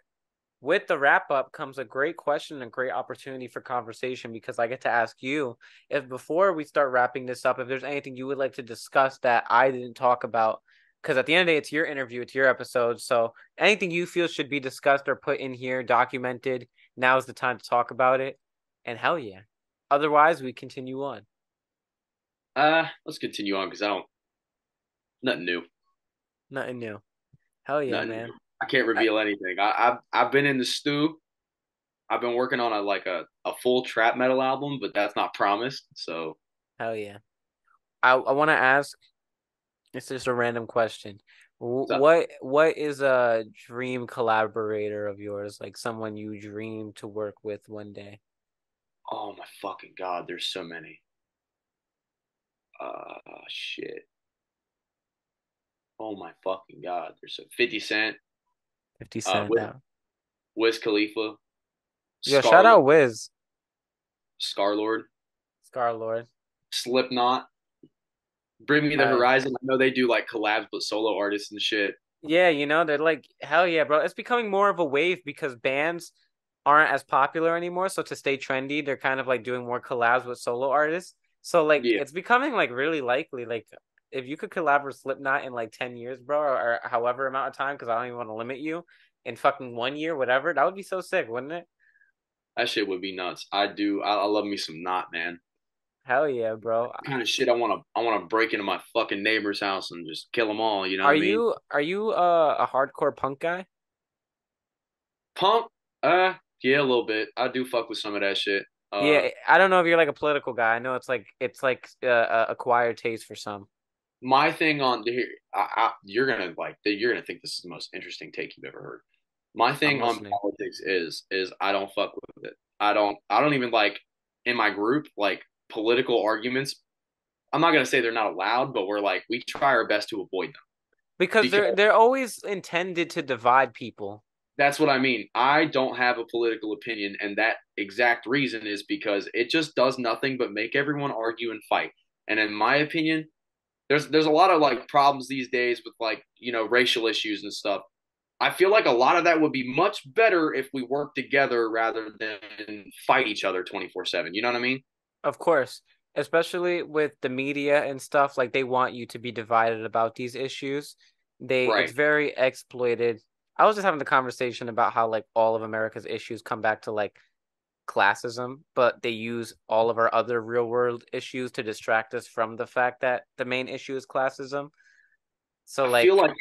with the wrap up comes a great question and a great opportunity for conversation because I get to ask you if before we start wrapping this up, if there's anything you would like to discuss that I didn't talk about. Because at the end of the day, it's your interview, it's your episode. So anything you feel should be discussed or put in here, documented, now is the time to talk about it. And hell yeah. Otherwise, we continue on. Uh, let's continue on because I don't. Nothing new. Nothing new. Hell yeah, Nothing man. new. I can't reveal anything. I, I've I've been in the stew. I've been working on a like a, a full trap metal album, but that's not promised. So Hell yeah. I I want to ask. It's just a random question. What what is a dream collaborator of yours? Like someone you dream to work with one day? oh my fucking god, there's so many. Uh shit. Oh my fucking god, there's a Fifty Cent, Fifty Uh, Cent. with- Wiz Khalifa, Yo, shout out Wiz, Scarlxrd, Scar Lord. Slipknot. Bring Me the Alright. Horizon. I know they do like collabs with solo artists and shit. Yeah, you know, they're like, hell yeah, bro. It's becoming more of a wave because bands aren't as popular anymore. So to stay trendy, they're kind of like doing more collabs with solo artists. So like Yeah. it's becoming like really likely. Like if you could collab with Slipknot in like 10 years, bro, or, or however amount of time, because I don't even want to limit you, in fucking one year, whatever, that would be so sick, wouldn't it? That shit would be nuts. I do. I, I love me some Knot, man. Hell yeah, bro. kind of shit I want to I want to break into my fucking neighbor's house and just kill them all. You know Are what I mean? you are you uh, a hardcore punk guy? Punk? Uh, yeah, a little bit. I do fuck with some of that shit. Uh, yeah, I don't know if you're like a political guy. I know it's like it's like uh, a acquired taste for some. My thing on here, I, I, you're gonna like, you're gonna think this is the most interesting take you've ever heard. My thing on politics is is I don't fuck with it. I don't. I don't even like in my group like political arguments. I'm not gonna say they're not allowed, but we're like we try our best to avoid them. Because they're Because- they're always intended to divide people. That's what I mean. I don't have a political opinion, and that exact reason is because it just does nothing but make everyone argue and fight. And in my opinion, there's there's a lot of like problems these days with like you know racial issues and stuff. I feel like a lot of that would be much better if we work together rather than fight each other 24 7. You know what I mean? Of course, especially with the media and stuff, like they want you to be divided about these issues. They Right. it's very exploited. I was just having the conversation about how like all of America's issues come back to like classism, but they use all of our other real world issues to distract us from the fact that the main issue is classism. So like, I feel like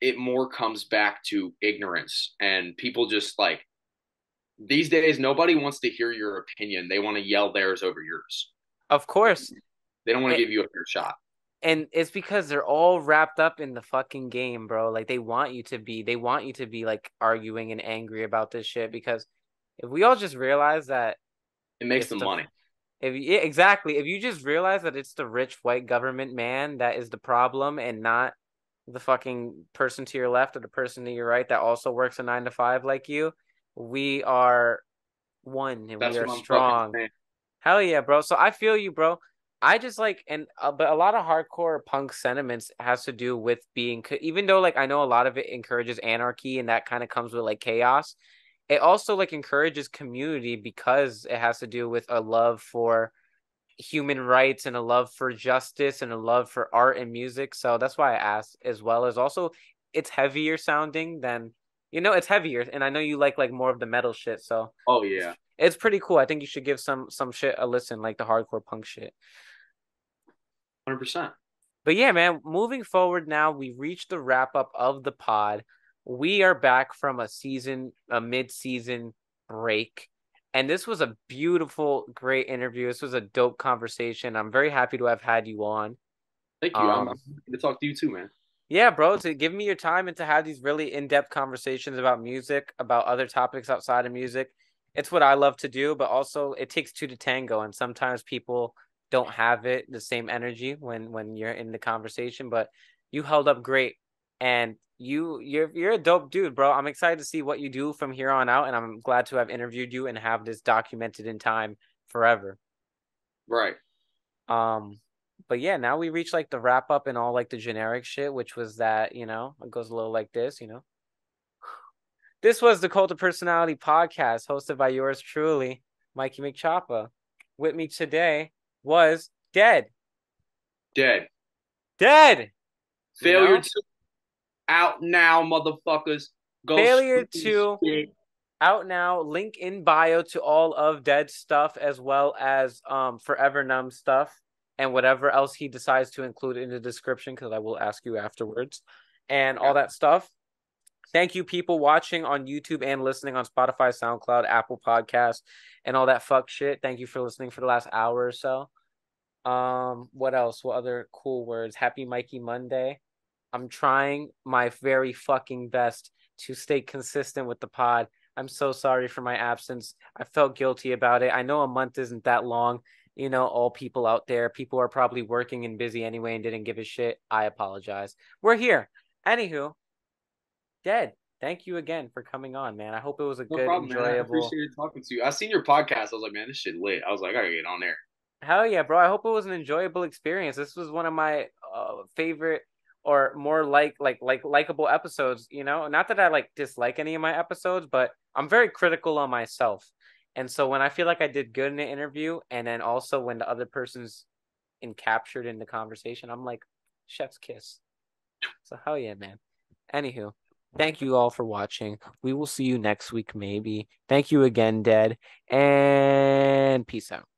it, more comes back to ignorance and people just like these days nobody wants to hear your opinion. They want to yell theirs over yours. of course They don't want to give you a fair shot. and it's because they're all wrapped up in the fucking game, bro. Like they want you to be, they want you to be like arguing and angry about this shit. Because if we all just realize that, It makes them the- money. if you, yeah, exactly, if you just realize that it's the rich white government man that is the problem, and not the fucking person to your left or the person to your right that also works a nine to five like you, we are one and That's we are what I'm fucking strong. Hell yeah, bro. So I feel you, bro. I just like and uh, but a lot of hardcore punk sentiments has to do with being even though like I know a lot of it encourages anarchy and that kind of comes with like chaos. It also like encourages community because it has to do with a love for human rights and a love for justice and a love for art and music. So that's why I asked as well as also it's heavier sounding than you know it's heavier and I know you like like more of the metal shit. So Oh yeah. it's pretty cool. I think you should give some some shit a listen, like the hardcore punk shit. Hundred percent. But yeah, man, moving forward now, we reached the wrap up of the pod. We are back from a season, a mid-season break. And this was a beautiful, great interview. This was a dope conversation. I'm very happy to have had you on. Thank you. I'm, Um, I'm happy to talk to you too, man. Yeah, bro, to give me your time and to have these really in-depth conversations about music, about other topics outside of music. It's what I love to do, but also it takes two to tango and sometimes people don't have it the same energy when when you're in the conversation, but you held up great and you you're you're a dope dude, bro. I'm excited to see what you do from here on out, and I'm glad to have interviewed you and have this documented in time forever. Right. Um, but yeah, now we reach like the wrap up and all like the generic shit, which was that you know it goes a little like this, you know. This was the Cult of Personality podcast, hosted by yours truly, Mikey McChoppa. With me today was Dead. Dead. Dead. Failure You know? to out now, motherfuckers. Go Failure 2- shit. out now. Link in bio to all of Dead stuff as well as um Forever Numb stuff and whatever else he decides to include in the description because I will ask you afterwards and all that stuff. Thank you, people watching on YouTube and listening on Spotify, SoundCloud, Apple Podcast, and all that fuck shit. Thank you for listening for the last hour or so. Um, what else? What other cool words? Happy Mikey Monday. I'm trying my very fucking best to stay consistent with the pod. I'm so sorry for my absence. I felt guilty about it. I know a month isn't that long. You know, all people out there, people are probably working and busy anyway and didn't give a shit. I apologize. We're here. Anywho, Dead, thank you again for coming on, man. I hope it was a No good, problem, man. I enjoyable. appreciate talking to you. I seen your podcast. I was like, man, this shit lit. I was like, I gotta get on there. Hell yeah, bro. I hope it was an enjoyable experience. This was one of my uh, favorite or more like like like likable episodes, you know? Not that I like dislike any of my episodes, but I'm very critical on myself. And so when I feel like I did good in the interview and then also when the other person's encaptured in the conversation, I'm like chef's kiss. So hell yeah, man. Anywho, thank you all for watching. We will see you next week maybe. Thank you again, Dead, and peace out.